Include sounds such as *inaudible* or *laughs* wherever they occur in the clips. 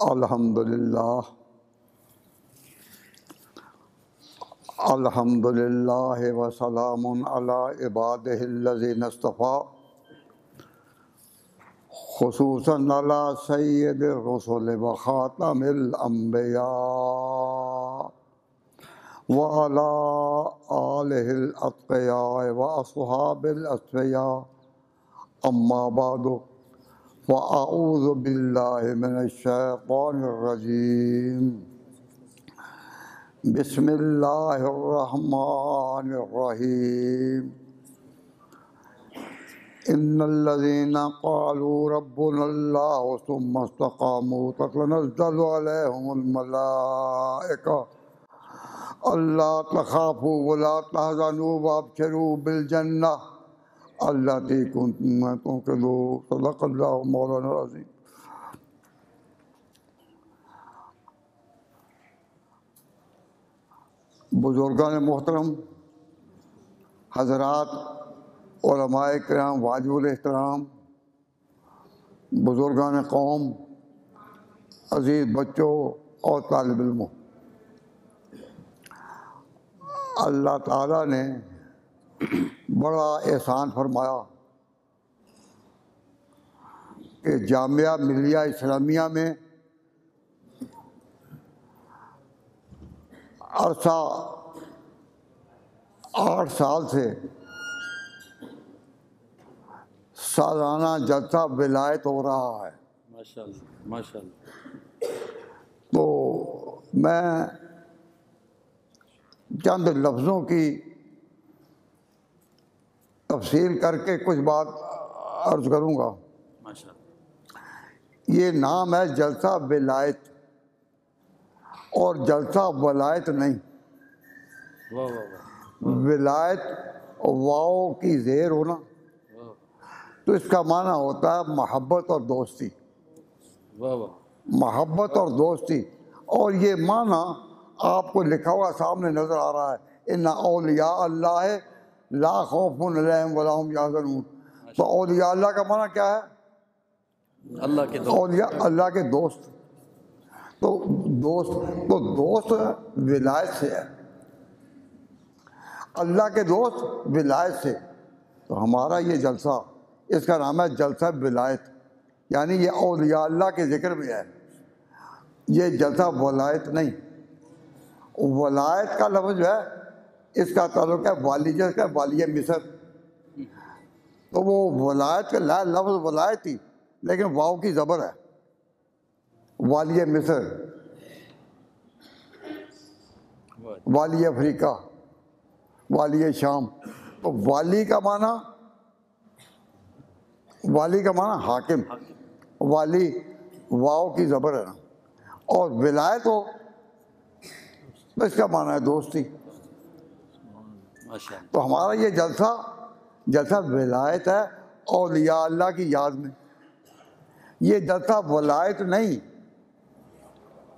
الحمد للہ الحمد للہ وسلام علی عباد الذین اصطفیٰ خصوصاً علی سید الرسل و خاتم الانبیاء وعلى آلہ الاتقیاء و اصحاب الاتقیاء اما بعد فأعوذ بالله من الشيطان الرجيم بسم الله الرحمن الرحيم إن الذين قالوا ربنا الله ثم استقاموا تتنزل عليهم الملائكة ألا تخافوا ولا تحزنوا وابشروا بالجنة التي كنتم تنقذوا صدق الله مولانا العظيم بزرگان محترم، حضرات، علماء کرام، واجب الاحترام، بزرگان قوم، عزیز بچوں اور طالب علموں۔ اللہ تعالیٰ نے بڑا احسان فرمایا کہ جامعہ ملیہ اسلامیہ میں عرصہ آٹھ سال سے سالانہ جلسہ ولایت ہو رہا ہے۔ ماشاء اللہ ماشاء اللہ تو میں چند لفظوں کی تفصیل کر کے کچھ بات عرض کروں گا۔ یہ نام ہے جلسہ ولایت اور جلسہ ولایت نہیں۔ ولایت واؤ کی زیر ہونا۔ تو اس کا معنی ہوتا ہے محبت اور دوستی۔ محبت اور دوستی۔ اور یہ معنی آپ کو لکھا ہوا سامنے نظر آ رہا ہے۔ ان اولیاء اللہ ہے لا خوف علیہم ولا هم یحزنون. تو اولیاء اللہ کا معنی کیا ہے؟ اللہ کے دو اولیاء اللہ کے دوست. تو دوست تو دوست ولایت سے ہے۔ اللہ کے دوست ولایت سے۔ تو ہمارا یہ جلسہ اس کا نام ہے جلسہ ولایت۔ یعنی یہ اولیاء اللہ کے ذکر میں ہے۔ یہ جلسہ ولایت نہیں۔ ولایت کا لفظ جو ہے اس کا تعلق ہے والی کا والی مصر تو وہ ولایت کا، لا- لفظ ولایت ہی، لیکن واؤ کی زبر ہے۔ والی مصر۔ والی افریقہ۔ والی شام۔ تو والی کا معنی، والی کا معنی حاکم۔ والی واؤ کی زبر ہے نا۔ اور ولایت ہو، تو اس کا معنی ہے دوستی۔ تو ہمارا یہ جلسہ جلسہ ولایت ہے اولیاء اللہ کی یاد میں۔ یہ جلسہ ولایت نہیں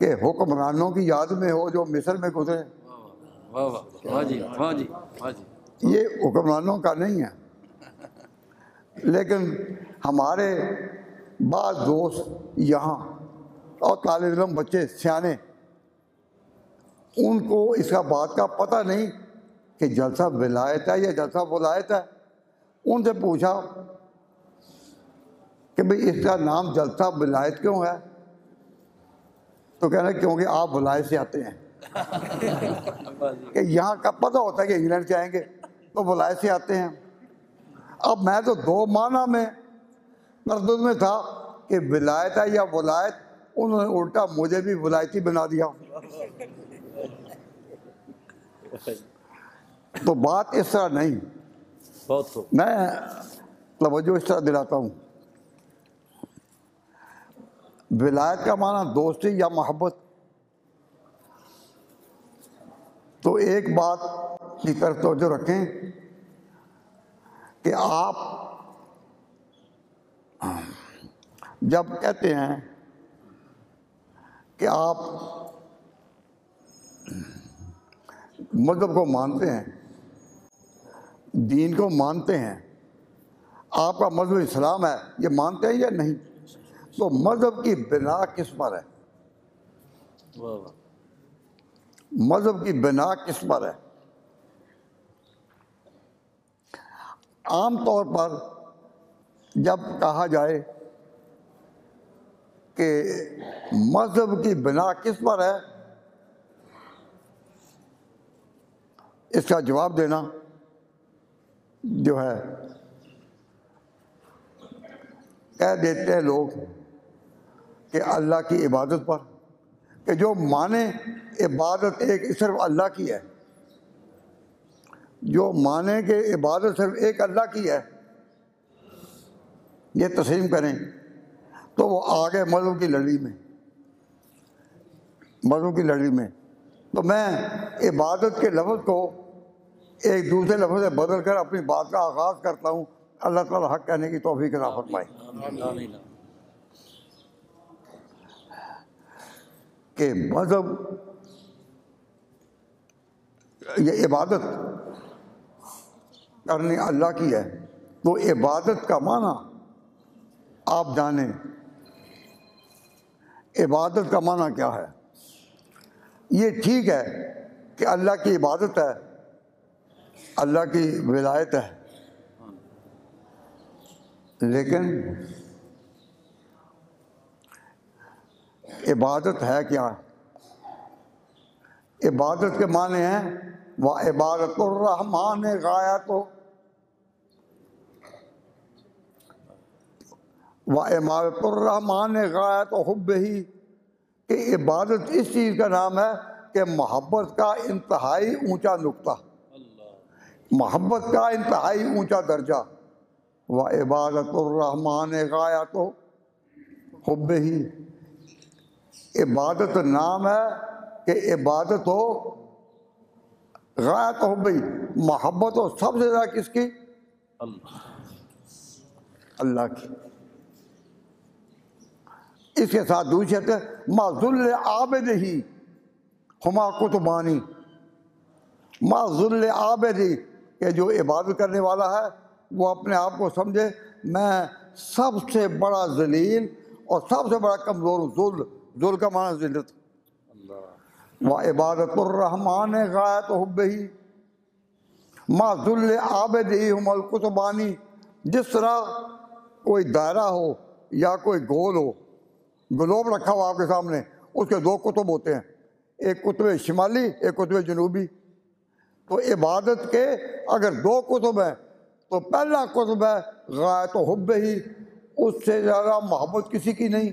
کہ حکمرانوں کی یاد میں ہو جو مصر میں گزرے۔ جی جی جی۔ یہ حکمرانوں کا نہیں ہے۔ لیکن ہمارے بعض دوست یہاں اور طالب علم بچے سیانے ان کو اس کا بات کا پتہ نہیں کہ جلسہ ولایت ہے یا جلسہ ولایت ہے؟ ان سے پوچھا کہ بھئی اس کا نام جلسہ ولایت کیوں ہے؟ تو کہنا کیونکہ آپ ولایت سے آتے ہیں۔ *laughs* کہ یہاں کا پتہ ہوتا ہے کہ انگلینڈ سے آئیں گے تو ولایت سے آتے ہیں۔ اب میں تو دو معنی میں تردد میں تھا کہ ولایت ہے یا ولایت انہوں نے الٹا مجھے بھی ولایتی بنا دیا۔ *laughs* تو بات اس طرح نہیں۔ بہت خوب۔ میں توجہ اس طرح دلاتا ہوں۔ ولایت کا معنی دوستی یا محبت۔ تو ایک بات کی طرف توجہ رکھیں کہ آپ جب کہتے ہیں کہ آپ مذہب کو مانتے ہیں دین کو مانتے ہیں۔ آپ کا مذہب اسلام ہے، یہ مانتے ہیں یا نہیں؟ تو مذہب کی بنا کس پر ہے؟ مذہب کی بنا کس پر ہے؟ عام طور پر جب کہا جائے کہ مذہب کی بنا کس پر ہے، اس کا جواب دینا۔ جو ہے۔ کہہ دیتے ہیں لوگ، کہ اللہ کی عبادت پر، کہ جو مانے عبادت ایک صرف اللہ کی ہے۔ جو مانے کہ عبادت صرف ایک اللہ کی ہے، یہ تسلیم کریں تو وہ آگے مذہب کی لڑی میں۔ مذہب کی لڑی میں۔ تو میں عبادت کے لفظ کو ایک دوسرے لفظ سے بدل کر اپنی بات کا آغاز کرتا ہوں۔ اللہ تعالیٰ حق کہنے کی توفیق عطا فرمائے۔ کہ مذہب یہ عبادت کرنی اللہ کی ہے تو عبادت کا معنی آپ جانیں۔ عبادت کا معنی کیا ہے؟ یہ ٹھیک ہے کہ اللہ کی عبادت ہے اللہ کی ولایت ہے۔ لیکن عبادت ہے کیا؟ عبادت کے معنی ہیں وہ عبادت الرحمان غایت۔ ہو وہ عمارت الرحمان غایت و حب ہی۔ کہ عبادت اس چیز کا نام ہے کہ محبت کا انتہائی اونچا نقطہ۔ محبت کا انتہائی اونچا درجہ۔ وہ عبادت الرحمان غایت۔ و حب ہی۔ عبادت نام ہے کہ عبادت ہو، غایت ہو بھائی محبت ہو سب سے زیادہ کس کی؟ اللہ۔ اللہ کی۔ اس کے ساتھ دوسری ہے، ما ذل عابد ہی۔ ہما کتبانی ما ذل عابد ہی۔ کہ جو عبادت کرنے والا ہے وہ اپنے آپ کو سمجھے میں سب سے بڑا ذلیل اور سب سے بڑا کمزور ہوں ذل ذل کا معنی ذلت۔ وہ عبادت الرحمان غایت حب ہی ما ذل عابد ہی ہم جس طرح کوئی دائرہ ہو یا کوئی گول ہو گلوب رکھا ہوا آپ کے سامنے اس کے دو کتب ہوتے ہیں۔ ایک کتب شمالی ایک کتب جنوبی۔ تو عبادت کے اگر دو کتب ہیں، تو پہلا کتب ہے غایت و حب ہی، اس سے زیادہ محبت کسی کی نہیں۔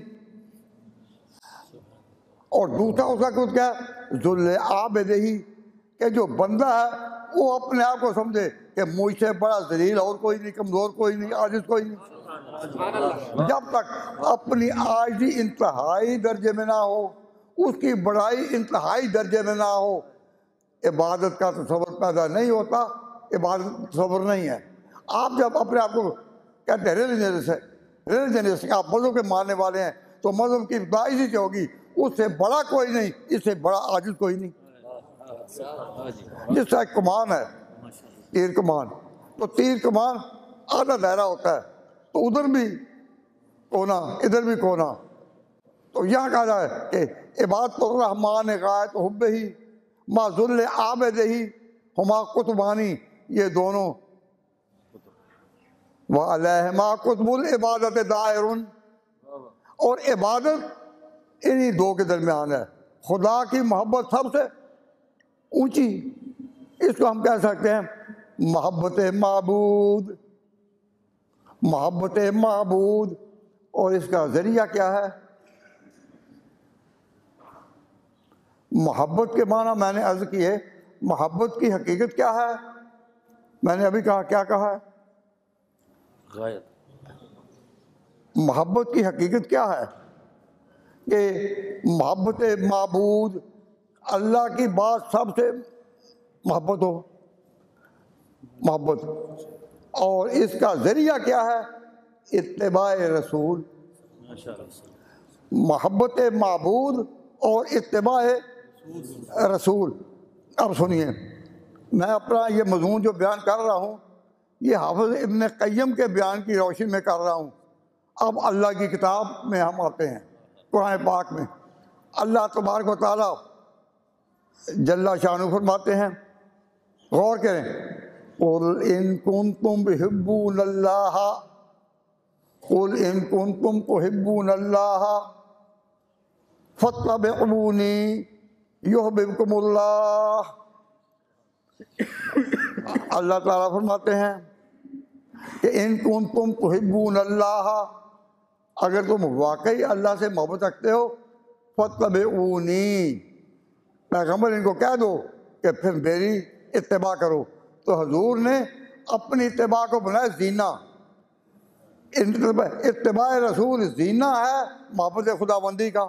اور دوسرا اس کا کچھ کیا؟ ہے ذل عابد ہی، کہ جو بندہ ہے، وہ اپنے آپ کو سمجھے کہ مجھ سے بڑا ذلیل اور کوئی نہیں، کمزور کوئی نہیں، عاجز کوئی نہیں۔ جب تک اپنی آجی انتہائی درجے میں نہ ہو، اس کی بڑائی انتہائی درجے میں نہ ہو عبادت کا تصور پیدا نہیں ہوتا، عبادت تصور نہیں ہے۔ آپ جب اپنے آپ کو کہتے ہیں ریلیجن سے ریلیجن سے آپ مذہب کے ماننے والے ہیں، تو مذہب کی ابتدا اسی سے ہوگی۔ اس سے بڑا کوئی نہیں، اس سے بڑا عاجز کوئی نہیں۔ جس طرح کمان ہے، تیر کمان۔ تو تیر کمان آدھا دائرہ ہوتا ہے، تو ادھر بھی کونا، ادھر بھی کونا۔ تو یہاں کہا جائے کہ عبادت الرحمان غایت حب ہی۔ ما ذل عابد ہی، ہما قطبانی، یہ دونوں۔ وہ علیہما قطب العبادت دائر اور عبادت انہی دو کے درمیان ہے۔ خدا کی محبت سب سے اونچی، اس کو ہم کہہ سکتے ہیں محبت معبود۔ محبت معبود۔ اور اس کا ذریعہ کیا ہے؟ محبت کے معنی میں نے عرض کیے محبت کی حقیقت کیا ہے؟ میں نے ابھی کہا کیا کہا ہے؟ غایت محبت کی حقیقت کیا ہے؟ کہ محبت معبود اللہ کی بات سب سے محبت ہو۔ محبت۔ اور اس کا ذریعہ کیا ہے؟ اتباع رسول۔ محبت معبود اور اتباع رسول، اب سنیے، میں اپنا یہ مضمون جو بیان کر رہا ہوں، یہ حافظ ابن قیم کے بیان کی روشنی میں کر رہا ہوں۔ اب اللہ کی کتاب میں ہم آتے ہیں، قرآن پاک میں۔ اللہ تبارک و تعالیٰ جل شاہ فرماتے ہیں، غور کریں۔ قل ان کنتم تحبون اللہ، قل ان کنتم تحبون اللہ فتبعونی یحببکم اللہ اللہ تعالیٰ فرماتے ہیں کہ ان کنتم تحبون اللہ۔ اگر تم واقعی اللہ سے محبت رکھتے ہو فتبعونی پیغمبر ان کو کہہ دو کہ پھر میری اتباع کرو۔ تو حضور نے اپنی اتباع کو بنایا زینہ۔ اتباع رسول زینہ ہے، محبت خدا بندی کا۔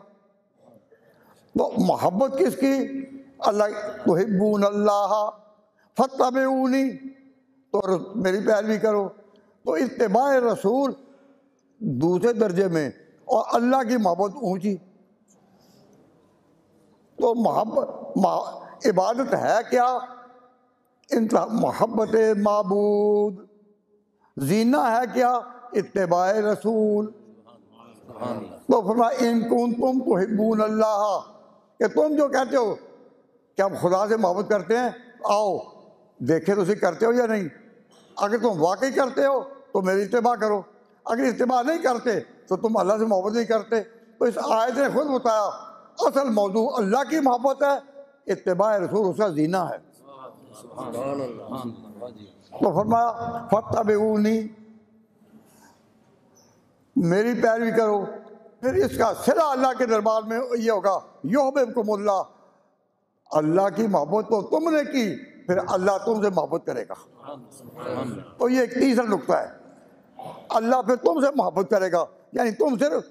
تو محبت کس کی؟ اللہ تحبون اللہ فتبعونی تو میری پیروی کرو۔ تو اتباع رسول دوسرے درجے میں اور اللہ کی محبت اونچی۔ تو محبت عبادت ہے کیا؟ انتہا محبت معبود۔ زینہ ہے کیا؟ اتباع رسول۔ تو فرما ان کن تم تو حبون اللہ۔ کہ تم جو کہتے ہو کہ ہم خدا سے محبت کرتے ہیں آؤ دیکھے تو اسی کرتے ہو یا نہیں؟ اگر تم واقعی کرتے ہو تو میری اتباع کرو اگر اتباع نہیں کرتے تو تم اللہ سے محبت نہیں کرتے۔ تو اس آیت نے خود بتایا اصل موضوع اللہ کی محبت ہے اتباع رسول اس کا زینہ ہے۔ تو فرمایا فتح میری پیروی کرو۔ پھر اس کا سرا اللہ کے دربار میں یہ ہوگا یوحب اللہ۔ اللہ کی محبت تو تم نے کی، پھر اللہ تم سے محبت کرے گا۔ تو یہ ایک تیسرا نقطہ ہے۔ اللہ پھر تم سے محبت کرے گا۔ یعنی تم صرف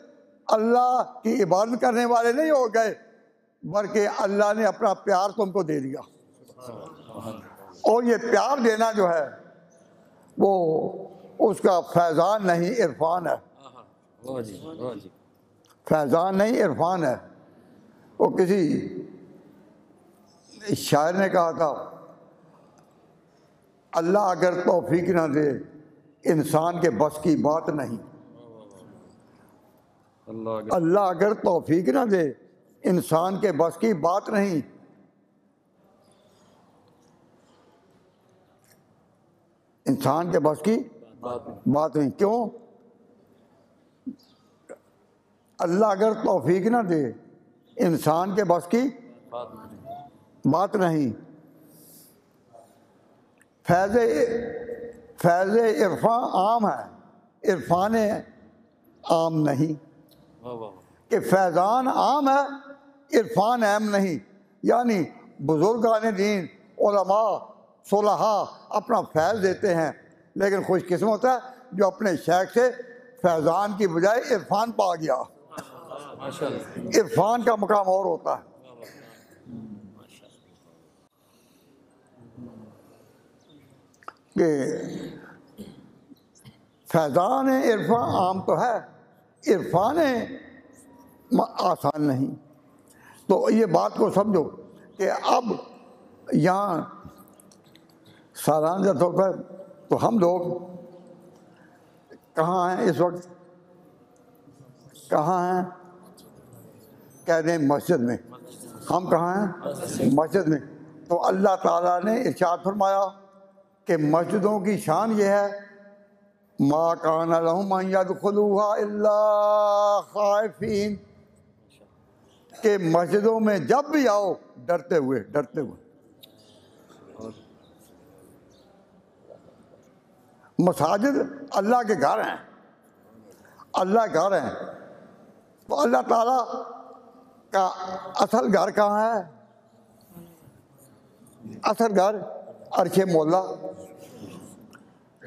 اللہ کی عبادت کرنے والے نہیں ہو گئے، بلکہ اللہ نے اپنا پیار تم کو دے دیا۔ اور یہ پیار دینا جو ہے، وہ اس کا فیضان نہیں، عرفان ہے۔ ہاں، ہاں۔ ہاں جی، جی۔ فیضان نہیں عرفان ہے۔ وہ کسی شاعر نے کہا تھا اللہ اگر توفیق نہ دے انسان کے بس کی بات نہیں۔ اللہ اگر توفیق نہ دے انسان کے بس کی بات نہیں۔ انسان کے بس کی بات نہیں۔ کیوں؟ اللہ اگر توفیق نہ دے انسان کے بس کی بات نہیں۔ فیض فیض عرفان عام ہے عرفان عام نہیں۔ کہ فیضان عام ہے عرفان عام نہیں۔ یعنی بزرگان دین علماء صلحاء اپنا فیض دیتے ہیں۔ لیکن خوش قسمت ہے جو اپنے شیخ سے فیضان کی بجائے عرفان پا گیا۔ عرفان کا مقام اور ہوتا ہے۔ کہ فیضان عرفان عام تو ہے، عرفان آسان نہیں۔ تو یہ بات کو سمجھو کہ اب یہاں سالان جب ہوتا ہے تو ہم لوگ کہاں ہیں اس وقت؟ کہاں ہیں؟ کہہ دیں مسجد میں۔ ہم کہاں ہیں؟ مسجد میں۔ تو اللہ تعالیٰ نے ارشاد فرمایا کہ مسجدوں کی شان یہ ہے، ما کان لهم ان يدخلوها الا خائفین کہ مسجدوں میں جب بھی آؤ، ڈرتے ہوئے ڈرتے ہوئے۔ مساجد اللہ کے گھر ہیں۔ اللہ گھر ہیں۔ تو اللہ تعالیٰ کا اصل گھر کہاں ہے؟ اصل گھر عرش مولا۔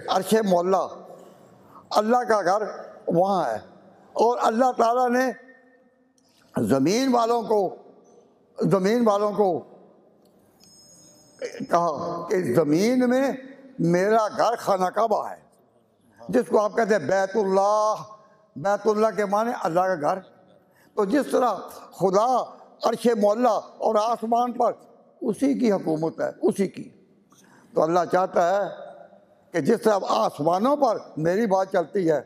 عرش مولا۔ اللہ کا گھر وہاں ہے۔ اور اللہ تعالیٰ نے زمین والوں کو، زمین والوں کو کہا کہ زمین میں میرا گھر خانہ کعبہ ہے، جس کو آپ کہتے ہیں بیت اللہ۔ بیت اللہ کے معنی اللہ کا گھر۔ تو جس طرح خدا عرش مولا اور آسمان پر اسی کی حکومت ہے، اسی کی۔ تو اللہ چاہتا ہے کہ جس طرح آسمانوں پر میری بات چلتی ہے،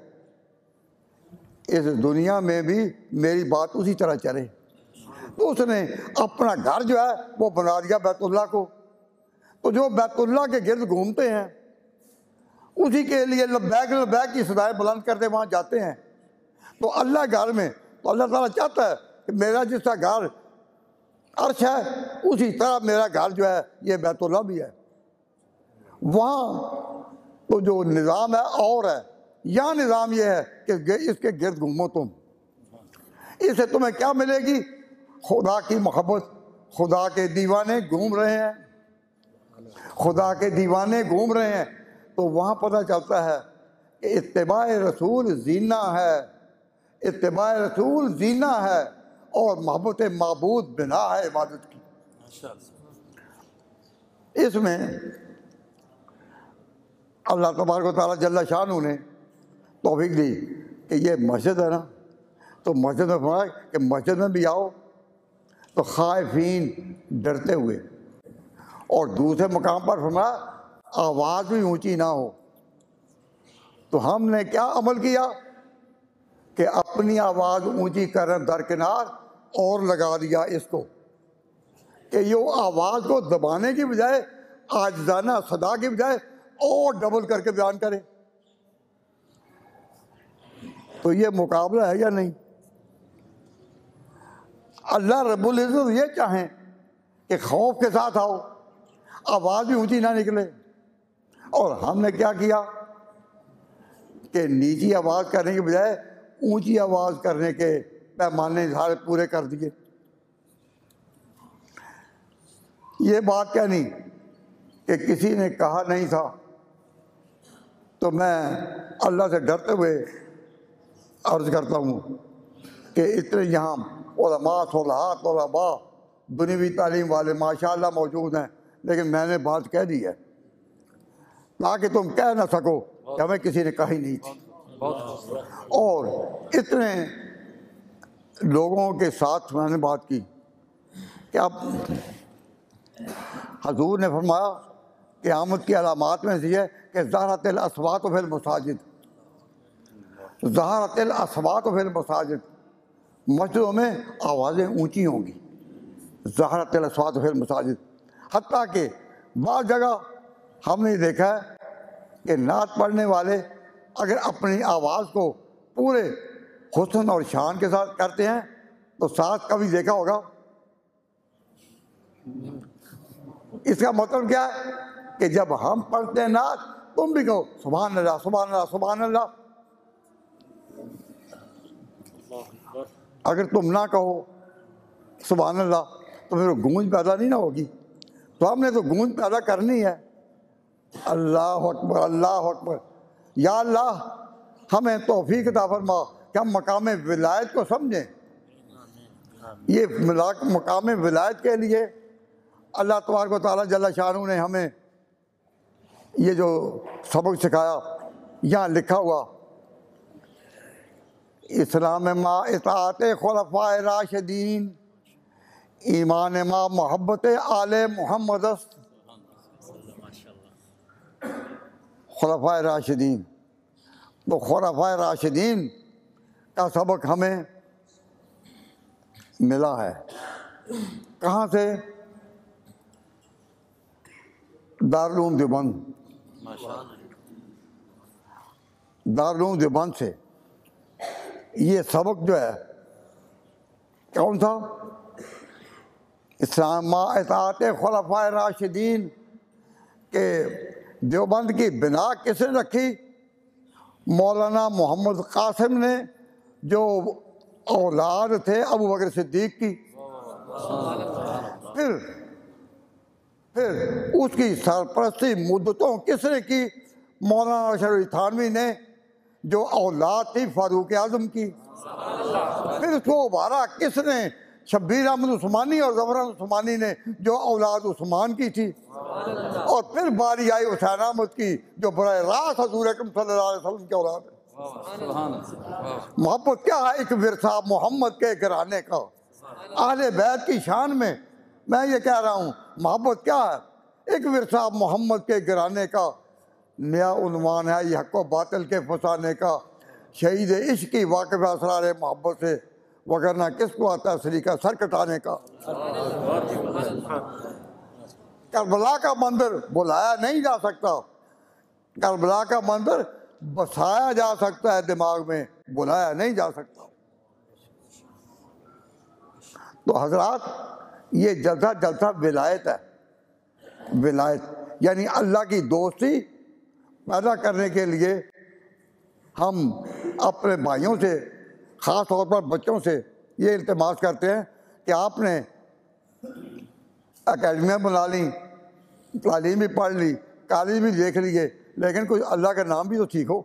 اس دنیا میں بھی میری بات اسی طرح چلے۔ تو اس نے اپنا گھر جو ہے وہ بنا دیا بیت اللہ کو۔ تو جو بیت اللہ کے گرد گھومتے ہیں، اسی کے لیے لبیک لبیک کی سدائے بلند کرتے وہاں جاتے ہیں۔ تو اللہ گھر میں تو اللہ تعالیٰ چاہتا ہے کہ میرا جس کا گھر عرش ہے، اسی طرح میرا گھر جو ہے، یہ بیت اللہ بھی ہے۔ وہاں تو جو نظام ہے، اور ہے۔ یہاں نظام یہ ہے کہ اس کے گرد گھومو تم۔ اس سے تمہیں کیا ملے گی؟ خدا کی محبت۔ خدا کے دیوانے گھوم رہے ہیں۔ خدا کے دیوانے گھوم رہے ہیں۔ تو وہاں پتہ چلتا ہے کہ اتباع رسول زینہ ہے۔ اتباع رسول زینہ ہے اور محبت معبود بنا ہے عبادت کی۔ اس میں اللہ تبارک و تعالیٰ جل شاہ نے توفیق دی کہ یہ مسجد ہے نا، تو مسجد میں فرمایا کہ مسجد میں بھی آؤ۔ تو خائفین ڈرتے ہوئے اور دوسرے مقام پر فرمایا آواز بھی اونچی نہ ہو۔ تو ہم نے کیا عمل کیا؟ کہ اپنی آواز اونچی کر درکنار اور لگا دیا اس کو کہ یہ آواز کو دبانے کی بجائے، آجزانہ صدا کی بجائے اور ڈبل کر کے بیان کرے۔ تو یہ مقابلہ ہے یا نہیں؟ اللہ رب العزت یہ چاہیں کہ خوف کے ساتھ آؤ، آواز بھی اونچی نہ نکلے۔ اور ہم نے کیا کیا؟ کہ نیچی آواز کرنے کے بجائے اونچی آواز کرنے کے پیمانے سارے پورے کر دیے۔ یہ بات کیا نہیں کہ کسی نے کہا نہیں تھا۔ تو میں اللہ سے ڈرتے ہوئے عرض کرتا ہوں کہ اتنے یہاں علماء صلحات علماء دنیوی تعلیم والے ماشاء اللہ موجود ہیں، لیکن میں نے بات کہہ دی ہے۔ تاکہ تم کہہ نہ سکو کہ ہمیں کسی نے کہی نہیں تھی۔ اور اتنے لوگوں کے ساتھ میں نے بات کی کہ اب حضور نے فرمایا کہ آمد کی علامات میں سے یہ کہ زہرت الاسوات و فی المساجد۔ زہرت الاسوات و فی المساجد۔ مسجدوں میں آوازیں اونچی ہوں گی۔ زہرت الاسوات و فی المساجد۔ حتیٰ کہ بعض جگہ ہم نے دیکھا ہے کہ نعت پڑھنے والے اگر اپنی آواز کو پورے حسن اور شان کے ساتھ کرتے ہیں، تو ساتھ کبھی دیکھا ہوگا؟ اس کا مطلب کیا ہے؟ کہ جب ہم پڑھتے ہیں نعت، تم بھی کہو، سبحان اللہ سبحان اللہ سبحان اللہ۔ اگر تم نہ کہو سبحان اللہ، تو پھر گونج پیدا نہیں نہ ہوگی۔ تو ہم نے تو گونج پیدا کرنی ہے۔ اللہ اکبر اللہ اکبر۔ یا اللہ ہمیں توفیق عطا فرما کہ ہم مقام ولایت کو سمجھیں۔ یہ مقام ولایت کے لیے اللہ تبارک و تعالیٰ جل شاہ نے ہمیں یہ جو سبق سکھایا یہاں لکھا ہوا۔ اسلام ما اطاعت خلفاء راشدین ایمان ما محبت آل محمد خلفاء راشدین۔ تو خلفاء راشدین کا سبق ہمیں ملا ہے۔ کہاں سے؟ دارالعلوم دیوبند۔ دارالعلوم دیوبند سے۔ یہ سبق جو ہے، کون تھا اسلام اطاعت خلفاء راشدین کے دیوبند کی بنا کس نے رکھی؟ مولانا محمد قاسم نے، جو اولاد تھے ابو بکر صدیق کی۔ پھر پھر اس کی سرپرستی مدتوں کس نے کی؟ مولانا شریف تھانوی نے، جو اولاد تھی فاروق اعظم کی۔ پھر اس کو ابھارا کس نے؟ شبیر احمد عثمانی اور ظفر عثمانی نے جو اولاد عثمان کی تھی، اور پھر باری آئی حسین احمد کی جو براہ راست حضور اکرم صلی اللہ علیہ وسلم کی اولاد ہے۔ محبت کیا ہے ایک ورثہ محمد کے گرانے کا؟ اہل بیت کی شان میں میں یہ کہہ رہا ہوں، محبت کیا ہے؟ ایک ورثہ محمد کے گرانے کا نیا عنوان ہے، یہ حق و باطل کے پھنسانے کا، شہید عشق کی واقف اسرار محبت سے وغیرہ، کس کو آتا ہے سلیقہ؟ سر کٹانے کا۔ کربلا کا مندر بلایا نہیں جا سکتا۔ کربلا کا مندر بسایا جا سکتا ہے دماغ میں، بلایا نہیں جا سکتا۔ تو حضرات، یہ جلسہ جلسہ ولایت ہے۔ ولایت یعنی اللہ کی دوستی پیدا کرنے کے لیے ہم اپنے بھائیوں سے خاص طور پر بچوں سے یہ التماس کرتے ہیں کہ آپ نے اکیڈمیاں بنا لیں، تعلیم بھی پڑھ لی، کالج بھی دیکھ لیے، لیکن کچھ اللہ کا نام بھی تو سیکھو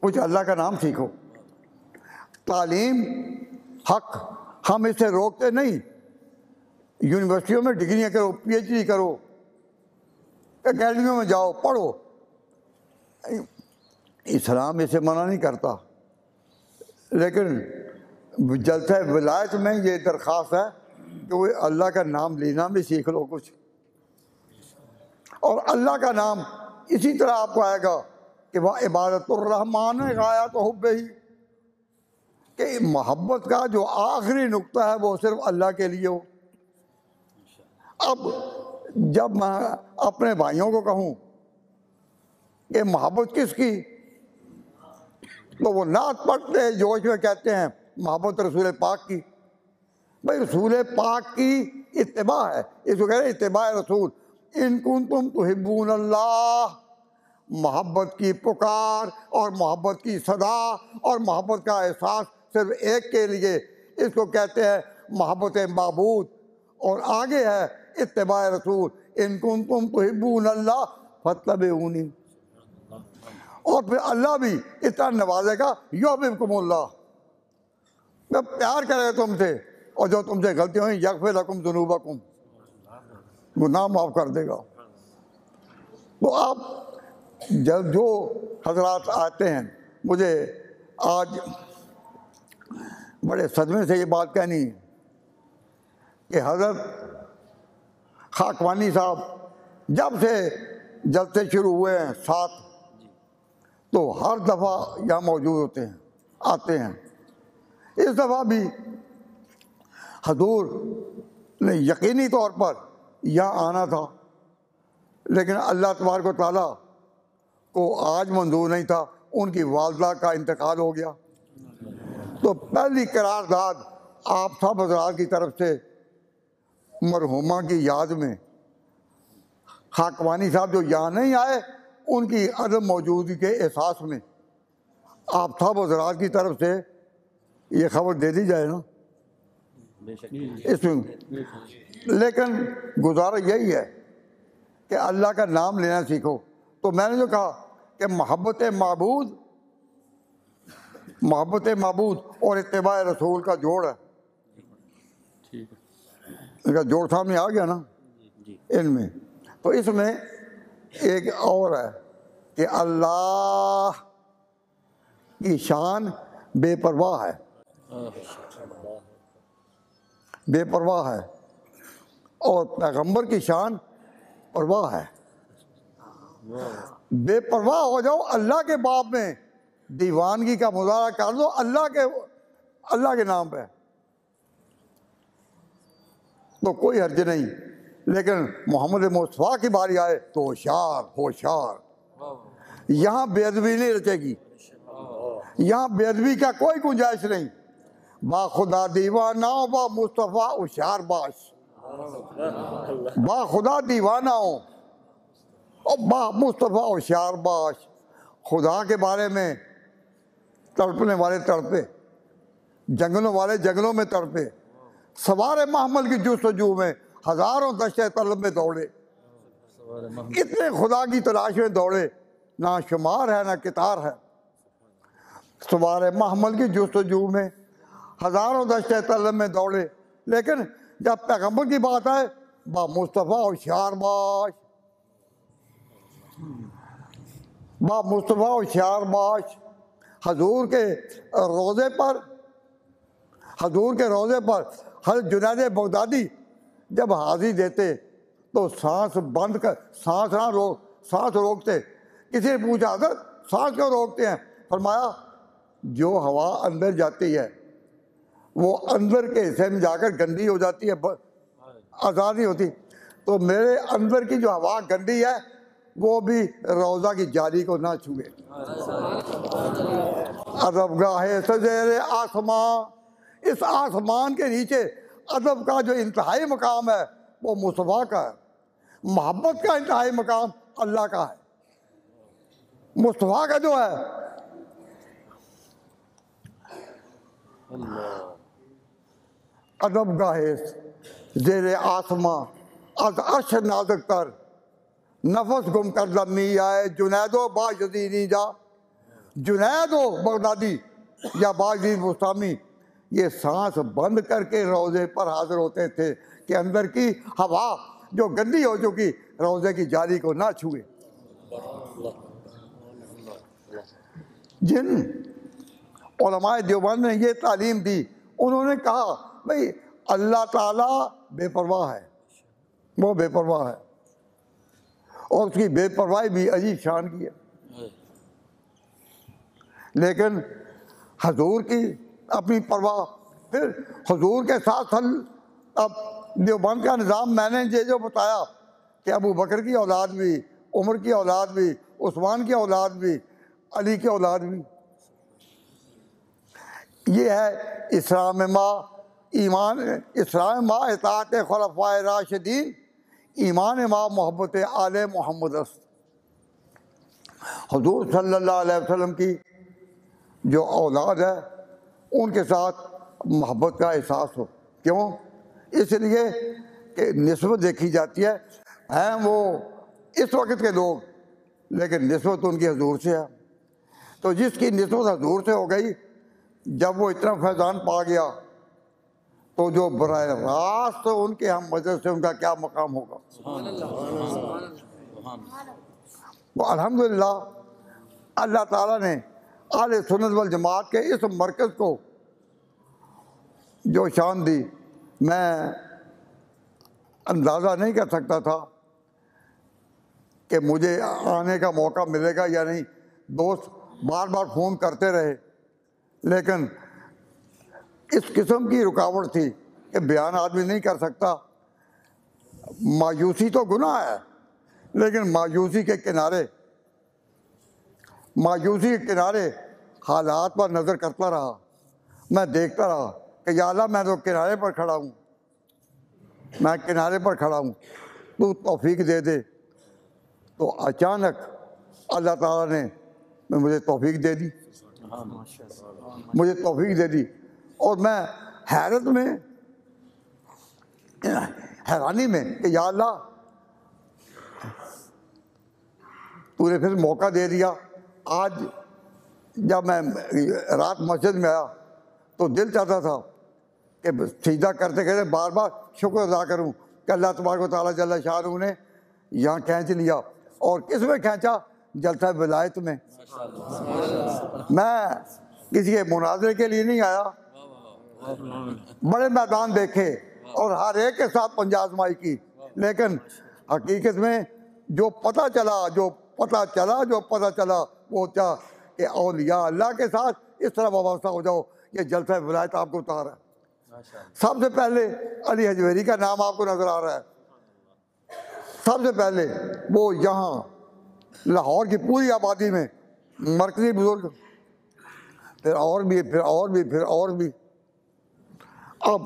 کچھ اللہ کا نام سیکھو تعلیم حق، ہم اسے روکتے نہیں۔ یونیورسٹیوں میں ڈگریاں کرو پی ایچ ڈی کرو، اکیڈمیوں میں جاؤ، پڑھو۔ اسلام اسے منع نہیں کرتا۔ لیکن جلسہ ولایت میں یہ درخواست ہے کہ وہ اللہ کا نام لینا بھی سیکھ لو کچھ۔ اور اللہ کا نام اسی طرح آپ کو آئے گا کہ وہ عبادت الرحمان غایا تو حب ہی کہ محبت کا جو آخری نقطہ ہے وہ صرف اللہ کے لیے ہو۔ اب جب میں اپنے بھائیوں کو کہوں کہ محبت کس کی؟ تو وہ نعت پڑھتے جوش میں کہتے ہیں، محبت رسول پاک کی۔ بھائی، رسول پاک کی اتباع ہے۔ اس کو کہہ رہے اتباع رسول۔ ان کن تم تو ہبون اللہ۔ محبت کی پکار اور محبت کی صدا اور محبت کا احساس صرف ایک کے لیے۔ اس کو کہتے ہیں محبت معبود۔ اور آگے ہے اتباع رسول۔ ان کن تم تو ہبون اللہ فتب اونی اور پھر اللہ بھی اتنا نوازے گا یو کم اللہ۔ جب پیار کرے گا تم سے، اور جو تم سے غلطی ہوئی یکف رقم جنوبہ کم گناہ معاف کر دے گا۔ تو آپ جب جو حضرات آتے ہیں، مجھے آج بڑے صدمے سے یہ بات کہنی کہ حضرت خاکوانی صاحب جب سے جلسے شروع ہوئے ہیں ساتھ تو ہر دفعہ یہاں موجود ہوتے ہیں، آتے ہیں۔ اس دفعہ بھی حضور نے یقینی طور پر یہاں آنا تھا، لیکن اللہ تبارک و تعالیٰ کو آج منظور نہیں تھا، ان کی والدہ کا انتقال ہو گیا۔ تو پہلی قرارداد آپ سب حضرات کی طرف سے مرحوما کی یاد میں۔ خاکوانی صاحب جو یہاں نہیں آئے ان کی عدم موجودگی کے احساس میں آپ سب حضرات کی طرف سے یہ خبر دے دی جائے نا؟ اس میں۔ لیکن گزارا یہی ہے کہ اللہ کا نام لینا سیکھو۔ تو میں نے جو کہا کہ محبت معبود محبت معبود اور اتباع رسول کا جوڑ ہے۔ ان کا جوڑ سامنے آ گیا نا؟ ان میں۔ تو اس میں ایک اور ہے کہ اللہ کی شان بے پرواہ ہے۔ بے پرواہ ہے۔ اور پیغمبر کی شان پرواہ ہے۔ بے پرواہ ہو جاؤ اللہ کے باب میں۔ دیوانگی کا مظاہرہ کر دو اللہ کے اللہ کے نام پہ۔ تو کوئی حرج نہیں۔ لیکن محمد مصطفیٰ کی باری آئے تو ہوشیار ہوشیار۔ یہاں بے ادبی نہیں رچے گی۔ یہاں بے ادبی کا کوئی گنجائش نہیں۔ با خدا دیوانہ با مصطفیٰ ہوشیار باش۔ با خدا دیوانہ ہوں اور با مصطفیٰ ہوشیار باش۔ خدا کے بارے میں تڑپنے والے تڑپے۔ جنگلوں والے جنگلوں میں تڑپے۔ سوار محمل کی جستجو میں ہزاروں دشت طلب میں دوڑے۔ اتنے خدا کی تلاش میں دوڑے۔ نہ شمار ہے، نہ کتار ہے۔ سوار محمل کی جستجو میں ہزاروں دشت طلب میں دوڑے۔ لیکن جب پیغمبر کی بات آئے، با مصطفیٰ ہوشیار باش۔ با مصطفیٰ ہوشیار باش۔ حضور کے روزے پر، حضور کے روزے پر حضرت جنید بغدادی جب حاضری دیتے تو سانس بند کر، سانس نہ روک سانس روکتے۔ کسی نے پوچھا، حضرت، سانس کیوں روکتے ہیں؟ فرمایا، جو ہوا اندر جاتی ہے، وہ اندر کے حصے میں جا کر گندی ہو جاتی ہے ب- آزاد نہیں ہوتی۔ تو میرے اندر کی جو ہوا گندی ہے، وہ بھی روزہ کی جاری کو نہ چھوئے۔ ادب گاہ سزیر آسمان، اس آسمان کے نیچے ادب کا جو انتہائی مقام ہے، وہ مصطفیٰ کا ہے۔ محبت کا انتہائی مقام اللہ کا ہے۔ مصطفیٰ کا جو ہے ادب گاہ زیر آسمان از عرش نازک تر۔ نفس گم کر لمی آئے، جنید و با یزینی جا۔ جنید و بغدادی یا باجدید مستامی یہ سانس بند کر کے روزے پر حاضر ہوتے تھے کہ اندر کی ہوا جو گندی ہو چکی روزے کی جاری کو نہ چھوئے۔ جن علماء دیوبند نے یہ تعلیم دی، انہوں نے کہا بھائی اللہ تعالیٰ بے پرواہ ہے۔ وہ بے پرواہ ہے۔ اور اس کی بے پرواہی بھی عجیب شان کی ہے۔ لیکن حضور کی اپنی پرواہ۔ پھر حضور کے ساتھ حل اب دیوبند کا نظام میں نے یہ جو بتایا کہ ابو بکر کی اولاد بھی، عمر کی اولاد بھی، عثمان کی اولاد بھی، علی کی اولاد بھی۔ یہ ہے اسلام ما ایمان، اسلام ما اطاعت خلفۂ راشدین، ایمان ما محبت آل محمد۔ است حضور صلی اللہ علیہ وسلم کی جو اولاد ہے ان کے ساتھ محبت کا احساس ہو۔ کیوں؟ اس لیے کہ نسبت دیکھی جاتی ہے۔ ہیں وہ اس وقت کے لوگ لیکن نسبت ان کی حضور سے ہے۔ تو جس کی نسبت حضور سے ہو گئی جب وہ اتنا فیضان پا گیا تو جو براہ راست ان کے ہم مدد سے ان کا کیا مقام ہوگا؟ تو الحمدللہ اللہ تعالیٰ نے آل سنت والجماعت کے اس مرکز کو جو شان دی، میں اندازہ نہیں کر سکتا تھا کہ مجھے آنے کا موقع ملے گا یا نہیں۔ دوست بار بار فون کرتے رہے، لیکن اس قسم کی رکاوٹ تھی کہ بیان آدمی نہیں کر سکتا۔ مایوسی تو گناہ ہے، لیکن مایوسی کے کنارے مایوسی کے کنارے حالات پر نظر کرتا رہا۔ میں دیکھتا رہا کہ یا اللہ میں تو کنارے پر کھڑا ہوں۔ میں کنارے پر کھڑا ہوں۔ تو توفیق دے دے۔ تو اچانک اللہ تعالیٰ نے مجھے توفیق دے دی۔ مجھے توفیق دے دی۔ اور میں حیرت میں، حیرانی میں کہ یا اللہ، تو نے پھر موقع دے دیا۔ آج جب میں رات مسجد میں آیا تو دل چاہتا تھا کہ سیدھا کرتے کرتے بار بار شکر ادا کروں کہ اللہ تبارک و تعالیٰ جل شاہ نے یہاں کھینچ لیا اور کس میں کھینچا؟ جلسہ ولایت میں۔ میں کسی کے مناظرے کے لیے نہیں آیا۔ بڑے میدان دیکھے اور ہر ایک کے ساتھ پنجہ آزمائی کی۔ لیکن حقیقت میں جو پتہ چلا، جو پتہ چلا جو پتہ چلا وہ کیا کہ اولیاء اللہ کے ساتھ اس طرح وابستہ ہو جاؤ یہ جلسہ ولایت آپ کو اتار ہے۔ سب سے پہلے علی حجویری کا نام آپ کو نظر آ رہا ہے۔ سب سے پہلے وہ یہاں لاہور کی پوری آبادی میں مرکزی بزرگ پھر اور بھی پھر اور بھی پھر اور بھی۔ اب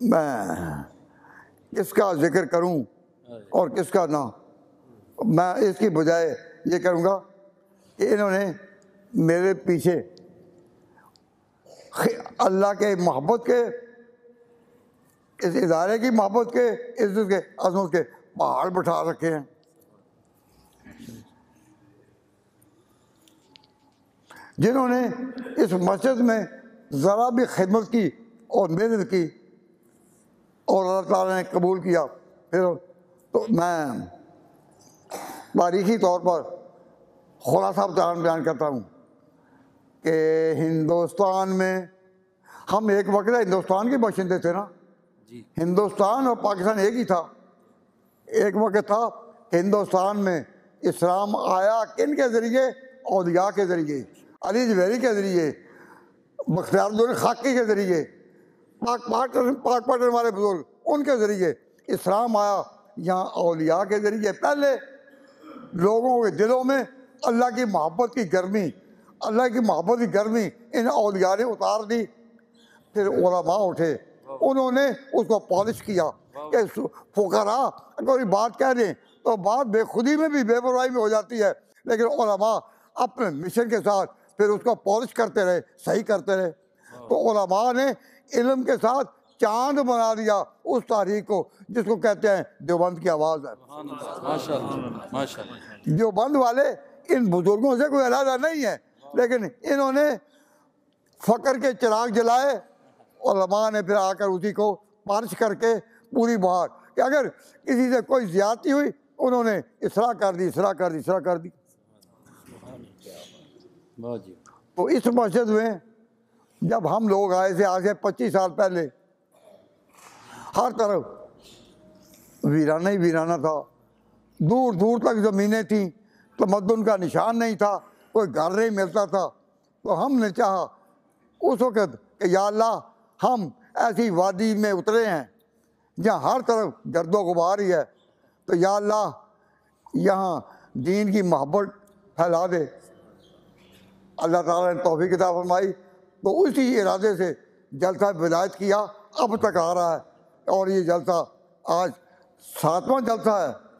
میں کس کا ذکر کروں اور کس کا نہ؟ میں اس کی بجائے یہ کروں گا کہ انہوں نے میرے پیچھے اللہ کے محبت کے، اس ادارے کی محبت کے عزت کے عظمت کے پہاڑ بٹھا رکھے ہیں۔ جنہوں نے اس مسجد میں ذرا بھی خدمت کی اور محنت کی اور اللہ تعالیٰ نے قبول کیا۔ پھر تو میں تاریخی طور پر خلاصہ بیان بیان کرتا ہوں کہ ہندوستان میں ہم ایک وقت ہندوستان کے باشندے تھے نا؟ جی۔ ہندوستان اور پاکستان ایک ہی تھا۔ ایک وقت تھا کہ ہندوستان میں اسلام آیا کن کے ذریعے؟ اولیاء کے ذریعے علی جویری کے ذریعے بختیار الدین خاکی کے ذریعے پاک پاک پاک پٹن والے بزرگ ان کے ذریعے اسلام آیا۔ یہاں اولیاء کے ذریعے پہلے لوگوں کے دلوں میں اللہ کی محبت کی گرمی، اللہ کی محبت کی گرمی، ان اولیاء نے اتار دی۔ پھر علماء اٹھے۔ انہوں نے اس کو پالش کیا کہ فقرا کوئی بات کہہ دیں تو بات بے خودی میں بھی بے بروائی میں ہو جاتی ہے۔ لیکن علماء اپنے مشن کے ساتھ پھر اس کو پالش کرتے رہے، صحیح کرتے رہے۔ تو علماء نے علم کے ساتھ چاند بنا دیا اس تاریخ کو جس کو کہتے ہیں دیوبند کی آواز ہے۔ دیوبند والے ان بزرگوں سے کوئی علیحدہ نہیں ہے لیکن انہوں نے فقر کے چراغ جلائے علماء نے پھر آ کر اسی کو پارش کر کے پوری بہار۔ کہ اگر کسی سے کوئی زیادتی ہوئی انہوں نے اصلاح کر دی اصلاح کر دی اصلاح کر دی۔ جی۔ تو اس مسجد میں جب ہم لوگ آئے تھے آج سے پچیس سال پہلے ہر طرف ویرانہ ہی ویرانہ تھا۔ دور دور تک زمینیں تھیں۔ تمدن کا نشان نہیں تھا۔ کوئی گھر نہیں ملتا تھا۔ تو ہم نے چاہا اس وقت کہ یا اللہ ہم ایسی وادی میں اترے ہیں جہاں ہر طرف گرد و غبار ہی ہے۔ تو یا اللہ یہاں دین کی محبت پھیلا دے۔ اللہ تعالیٰ نے توفیق کتاب فرمائی۔ تو اسی ارادے سے جلسہ ولایت کیا۔ اب تک آ رہا ہے۔ اور یہ جلسہ آج ساتواں جلسہ ہے۔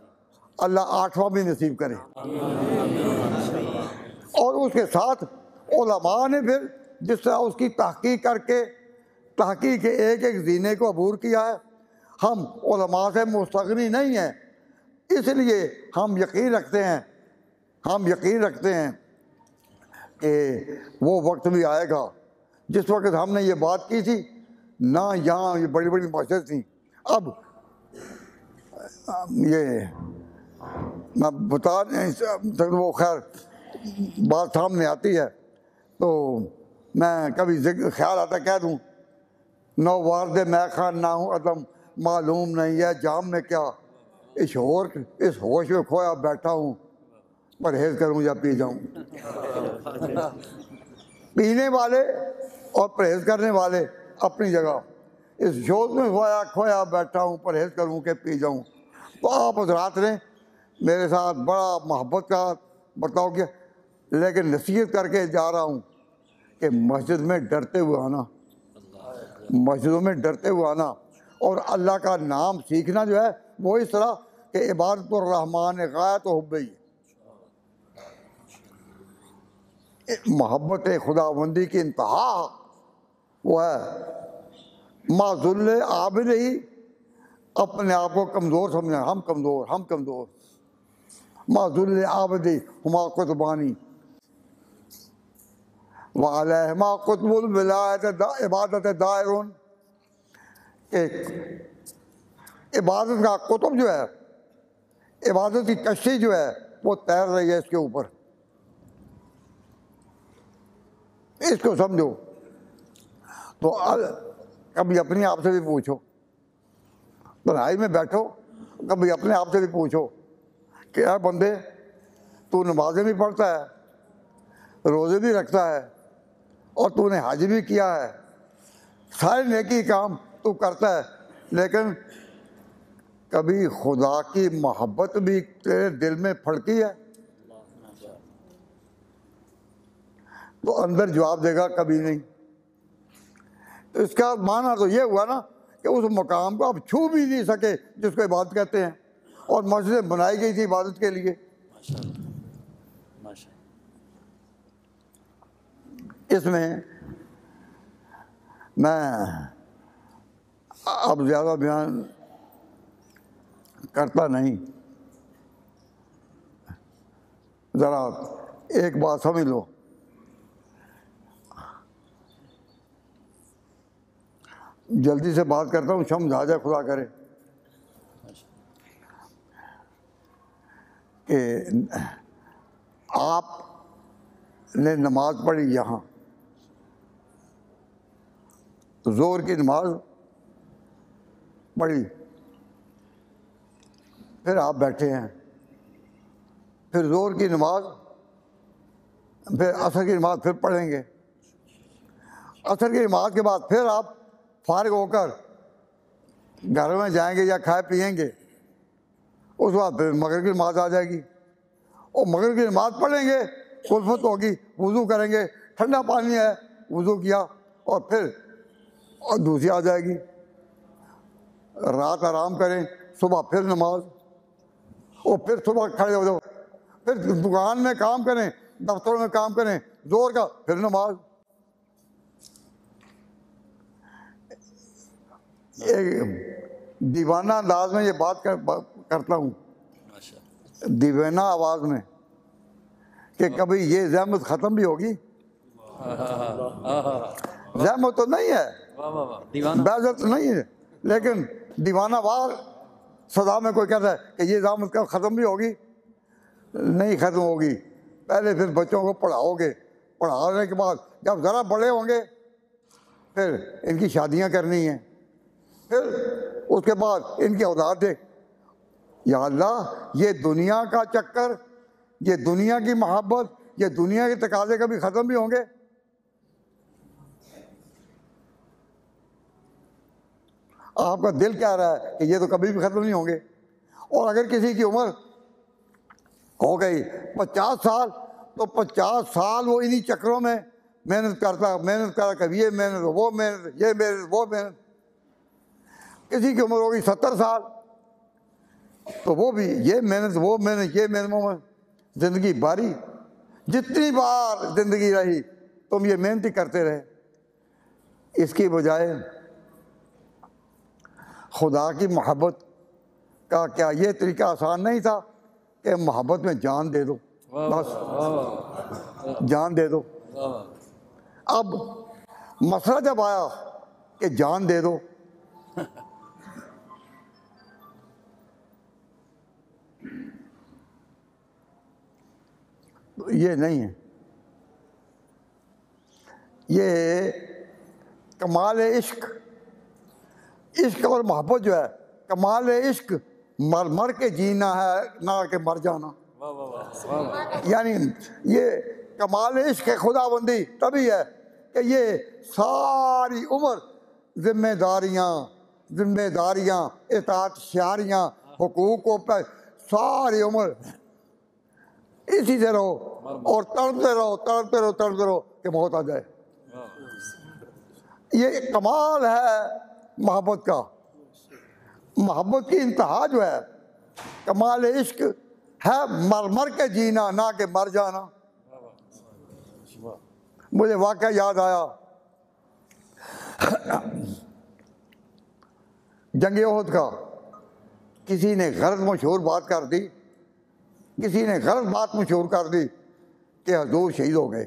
اللہ آٹھواں بھی نصیب کرے۔ اور اس کے ساتھ علماء نے پھر جس طرح اس کی تحقیق کر کے، تحقیق کے ایک ایک زینے کو عبور کیا ہے۔ ہم علماء سے مستغنی نہیں ہیں، اس لیے ہم یقین رکھتے ہیں، ہم یقین رکھتے ہیں کہ وہ وقت بھی آئے گا۔ جس وقت ہم نے یہ بات کی تھی نہ یہاں یہ بڑی بڑی مسجد تھیں۔ اب یہ میں بتا نہیں وہ خیر بات سامنے آتی ہے۔ تو میں کبھی ذکر خیال آتا کہہ دوں نو وارد میں خان نہ ہوں عدم معلوم نہیں ہے جام میں کیا۔ اس ہور اس ہوش میں کھویا بیٹھا ہوں پرہیز کروں یا پی جاؤں۔ *laughs* پینے والے اور پرہیز کرنے والے اپنی جگہ۔ اس جوت میں کھویا کھویا بیٹھا ہوں، پرہیز کروں کہ پی جاؤں۔ تو آپ حضرات نے میرے ساتھ بڑا محبت کا برتاؤ کیا۔ لیکن نصیحت کر کے جا رہا ہوں کہ مسجد میں ڈرتے ہوئے آنا۔ مسجدوں میں ڈرتے ہوئے آنا۔ اور اللہ کا نام سیکھنا جو ہے، وہ اس طرح کہ عبادت الرحمٰن غایت و حبی محبت خدا بندی کی انتہا وہ ہے معذل عابد ہی اپنے آپ کو کمزور سمجھنا، ہم کمزور ہم کمزور۔ معذل عابد ہما قطبانی۔ وعلیہما قطب الولایت عبادت دائرون۔ ایک عبادت کا قطب جو ہے، عبادت کی کشتی جو ہے، وہ تیر رہی ہے اس کے اوپر۔ اس کو سمجھو۔ تو کبھی اپنے آپ سے بھی پوچھو۔ پڑھائی میں بیٹھو، کبھی اپنے آپ سے بھی پوچھو کہ اے بندے، تو نمازیں بھی پڑھتا ہے، روزے بھی رکھتا ہے اور تو نے حج بھی کیا ہے۔ سارے نیکی کام تو کرتا ہے، لیکن کبھی خدا کی محبت بھی تیرے دل میں پھڑکی ہے۔ تو اندر جواب دے گا کبھی نہیں۔ اس کا معنی تو یہ ہوا نا کہ اس مقام کو آپ چھو بھی نہیں سکے جس کو عبادت کہتے ہیں۔ اور مسجد بنائی گئی تھی عبادت کے لیے۔ اس میں میں اب زیادہ بیان کرتا نہیں۔ ذرا ایک بات سمجھ لو۔ جلدی سے بات کرتا ہوں شم جہاجہ خدا کرے۔ کہ آپ نے نماز پڑھی یہاں۔ زور کی نماز پڑھی۔ پھر آپ بیٹھے ہیں۔ پھر زور کی نماز، پھر عصر کی نماز پھر پڑھیں گے۔ عصر کی نماز کے بعد پھر آپ فارغ ہو کر گھر میں جائیں گے یا کھائے پیئیں گے، اس بعد پھر مغرب کی نماز آ جائے گی۔ اور مغرب کی نماز پڑھیں گے کلفت ہوگی، وضو کریں گے، ٹھنڈا پانی ہے، وضو کیا، اور پھر اور دوسری آ جائے گی۔ رات آرام کریں، صبح پھر نماز، اور پھر صبح کھڑے ہو جاؤ۔ پھر دکان میں کام کریں، دفتروں میں کام کریں، زور کا، پھر نماز۔ دیوانہ انداز میں یہ بات کر- کرتا ہوں۔ دیوانہ آواز میں کہ کبھی یہ زحمت ختم بھی ہوگی؟ زحمت تو نہیں ہے۔ بیزت تو نہیں ہے۔ لیکن دیوانہ وار سزا میں کوئی کہتا ہے کہ یہ زحمت کا ختم بھی ہوگی؟ نہیں ختم ہوگی۔ پہلے پھر بچوں کو پڑھاؤ گے۔ پڑھانے کے بعد جب ذرا بڑے ہوں گے پھر ان کی شادیاں کرنی ہیں۔ پھر اس کے بعد ان کی اولاد دے یا اللہ، یہ دنیا کا چکر، یہ دنیا کی محبت، یہ دنیا کے تقاضے کبھی ختم بھی ہوں گے؟ آپ کا دل کہہ رہا ہے کہ یہ تو کبھی بھی ختم نہیں ہوں گے۔ اور اگر کسی کی عمر ہو گئی پچاس سال، تو پچاس سال وہ انہی چکروں میں محنت کرتا محنت کرتا کبھی یہ محنت، وہ محنت، یہ محنت، وہ محنت۔ کسی کی عمر ہوگی ستر سال، تو وہ بھی یہ محنت، وہ محنت، یہ محنت وہ محنت زندگی باری جتنی بار زندگی رہی، تم یہ محنت ہی کرتے رہے۔ اس کی بجائے خدا کی محبت کا کیا یہ طریقہ آسان نہیں تھا کہ محبت میں جان دے دو۔ بس جان دے دو۔ اب مسئلہ جب آیا کہ جان دے دو یہ نہیں ہے۔ یہ کمال عشق۔ عشق اور محبت جو ہے کمال عشق مر مر کے جینا ہے نہ کہ مر جانا۔ یعنی یہ کمال عشق خدا بندی۔ تبھی ہے کہ یہ ساری عمر ذمہ داریاں ذمہ داریاں اطاعت شاریاں حقوق کو پہ ساری عمر اسی سے رہو اور تڑپتے رہو تڑپتے رہو تڑپتے رہو کہ موت آ جائے۔ یہ کمال ہے محبت کا۔ محبت کی انتہا جو ہے، کمال عشق ہے مر مر کے جینا، نہ کہ مر جانا۔ مجھے واقعہ یاد آیا۔ جنگ عہد کا کسی نے غلط مشہور بات کر دی۔ کسی نے غلط بات مشہور کر دی کہ حضور شہید ہو گئے۔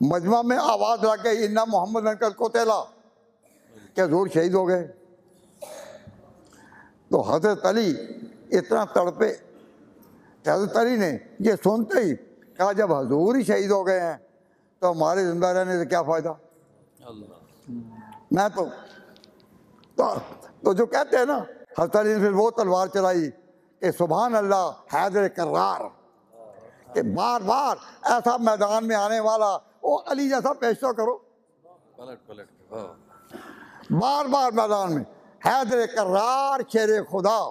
مجمع میں آواز لگ گئی انا محمد انکل کو تیلا کہ حضور شہید ہو گئے۔ تو حضرت علی اتنا تڑپے کہ حضرت علی نے یہ سنتے ہی کہا جب حضور ہی شہید ہو گئے ہیں تو ہمارے زندہ رہنے سے کیا فائدہ؟ میں تو تو, تو جو کہتے ہیں نا حضرت علی نے پھر وہ تلوار چلائی۔ کہ سبحان اللہ حیدر کرار۔ کہ بار بار ایسا میدان میں آنے والا وہ علی جیسا پیش تو کرو۔ پلٹ پلٹ واہ بار بار میدان میں حیدر کرار شیر خدا۔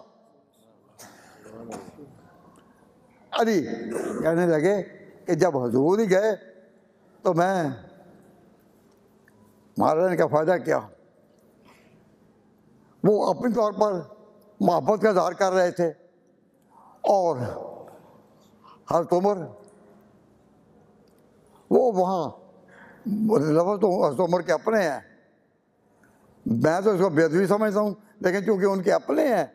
علی کہنے لگے کہ جب حضور ہی گئے تو میں رہنے کا فائدہ کیا؟ وہ اپنے طور پر محبت کا اظہار کر رہے تھے۔ اور حضرت عمر وہ وہاں لفظ تو حضرت عمر کے اپنے ہیں۔ میں تو اس کو بےدوی سمجھتا ہوں، لیکن چونکہ ان کے اپنے ہیں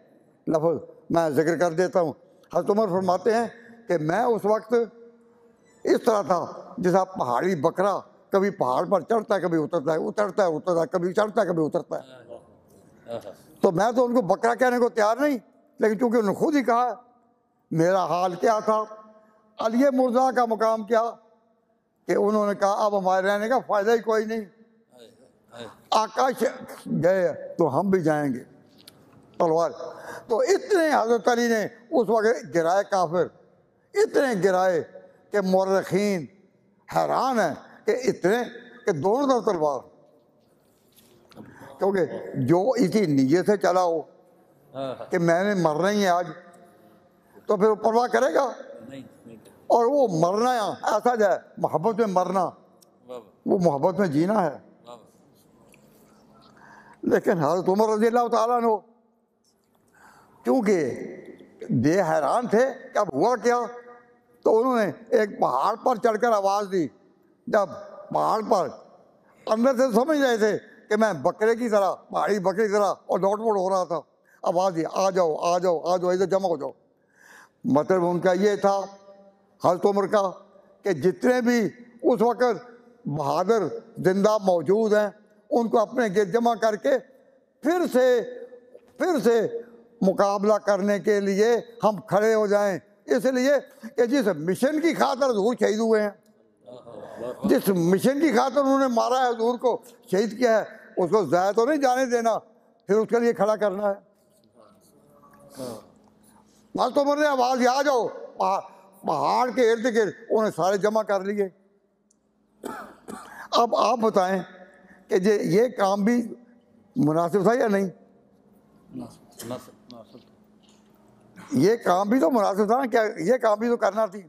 لفظ، میں ذکر کر دیتا ہوں۔ حضرت عمر فرماتے ہیں کہ میں اس وقت اس طرح تھا جیسا پہاڑی بکرا کبھی پہاڑ پر چڑھتا ہے، کبھی اترتا ہے اترتا ہے اترتا ہے، کبھی چڑھتا ہے، کبھی اترتا ہے۔ تو میں تو ان کو بکرا کہنے کو تیار نہیں، لیکن چونکہ انہوں نے خود ہی کہا میرا حال کیا تھا؟ علی مرزا کا مقام کیا؟ کہ انہوں نے کہا اب ہمارے رہنے کا فائدہ ہی کوئی نہیں۔ آقا ش- گئے تو ہم بھی جائیں گے۔ تلوار۔ تو اتنے حضرت علی نے اس وقت گرائے کافر۔ اتنے گرائے کہ مرخین حیران ہیں کہ اتنے کہ دونوں طرف تلوار۔ کیونکہ جو اسی نیت سے چلا ہو ہاں ہاں۔ کہ میں نے مرنا ہی ہے آج۔ تو پھر وہ پرواہ کرے گا؟ اور وہ مرنا ایسا جو ہے محبت میں مرنا۔ وہ محبت میں جینا ہے۔ لیکن حضرت عمر رضی اللہ تعالیٰ نے کیونکہ بے حیران تھے کہ اب ہوا کیا تو انہوں نے ایک پہاڑ پر چڑھ کر آواز دی۔ جب پہاڑ پر اندر سے سمجھ رہے تھے کہ میں بکرے کی طرح پہاڑی بکرے کی طرح اور ڈوٹ موٹ ہو رہا تھا آواز دی آ جاؤ آ جاؤ آ جاؤ ادھر جمع ہو جاؤ۔ مطلب ان کا یہ تھا، حضرت عمر کا، کہ جتنے بھی اس وقت بہادر زندہ موجود ہیں، ان کو اپنے گرد جمع کر کے پھر سے پھر سے مقابلہ کرنے کے لیے ہم کھڑے ہو جائیں۔ اس لیے کہ جس مشن کی خاطر حضور شہید ہوئے ہیں، جس مشن کی خاطر انہوں نے مارا ہے، حضور کو شہید کیا ہے، اس کو ضائع تو نہیں جانے دینا، پھر اس کے لیے کھڑا کرنا ہے۔ بس تو نے آواز آ جاؤ پہاڑ پہاڑ کے ارد گرد انہیں سارے جمع کر لیے۔ اب آپ بتائیں کہ یہ یہ کام بھی مناسب تھا یا نہیں؟ یہ کام بھی تو مناسب تھا نا کیا یہ کام بھی تو کرنا تھی۔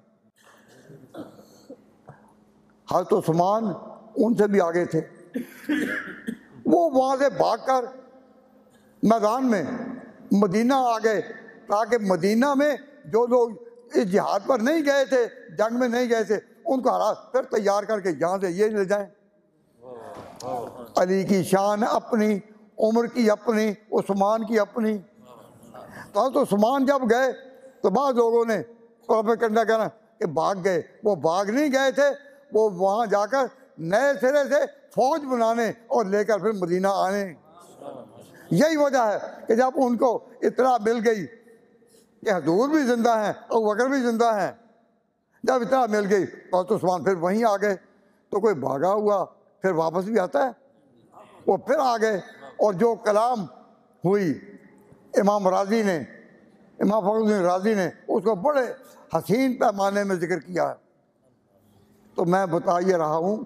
حضرت عثمان ان سے بھی آگے تھے۔ وہ وہاں سے بھاگ کر میدان میں مدینہ آ گئے۔ تاکہ مدینہ میں جو لوگ اس جہاد پر نہیں گئے تھے، جنگ میں نہیں گئے تھے، ان کو ہرا پھر تیار کر کے یہاں سے یہ لے جائیں۔ علی کی شان اپنی، عمر کی اپنی، عثمان کی اپنی۔ تو عثمان جب گئے تو بعض لوگوں نے پروپیگنڈا کہنا کہ بھاگ گئے۔ وہ بھاگ نہیں گئے تھے، وہ وہاں جا کر نئے سرے سے فوج بنانے اور لے کر پھر مدینہ آنے۔ یہی وجہ ہے کہ جب ان کو اطلاع مل گئی کہ حضور بھی زندہ ہیں اور وکر بھی زندہ ہیں۔ جب اطلاع مل گئی اور تو عثمان پھر وہیں آ گئے۔ تو کوئی بھاگا ہوا پھر واپس بھی آتا ہے؟ وہ پھر آ گئے۔ اور جو کلام ہوئی، امام راضی نے، امام فخر الدین راضی نے، اس کو بڑے حسین پیمانے میں ذکر کیا ہے۔ تو میں بتا یہ رہا ہوں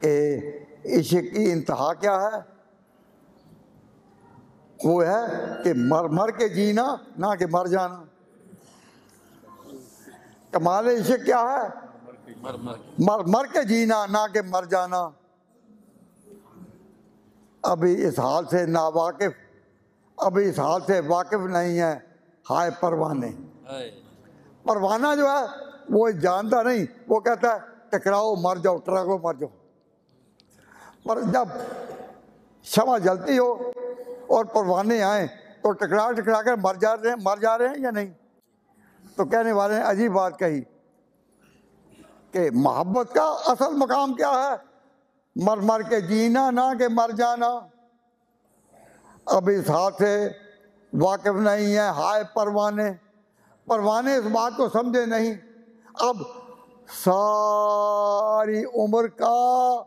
کہ عشق کی انتہا کیا ہے؟ وہ ہے کہ مر مر کے جینا نہ کہ مر جانا۔ کمال عشق کیا ہے؟ مر مر کے جینا نہ کہ مر جانا۔ ابھی اس حال سے ناواقف ابھی اس حال سے واقف نہیں ہے۔ ہائے پروانے پروانہ جو ہے وہ جانتا نہیں۔ وہ کہتا ہے ٹکراؤ مر جاؤ ٹرکو مر جاؤ۔ پر جب شمع جلتی ہو اور پروانے آئیں تو ٹکرا ٹکرا کر مر جا رہے ہیں، مر جا رہے ہیں یا نہیں؟ تو کہنے والے نے عجیب بات کہی کہ محبت کا اصل مقام کیا ہے؟ مر مر کے جینا نہ کہ مر جانا۔ اب اس ہاتھ سے واقف نہیں ہے ہائے پروانے۔ پروانے اس بات کو سمجھے نہیں۔ اب ساری عمر کا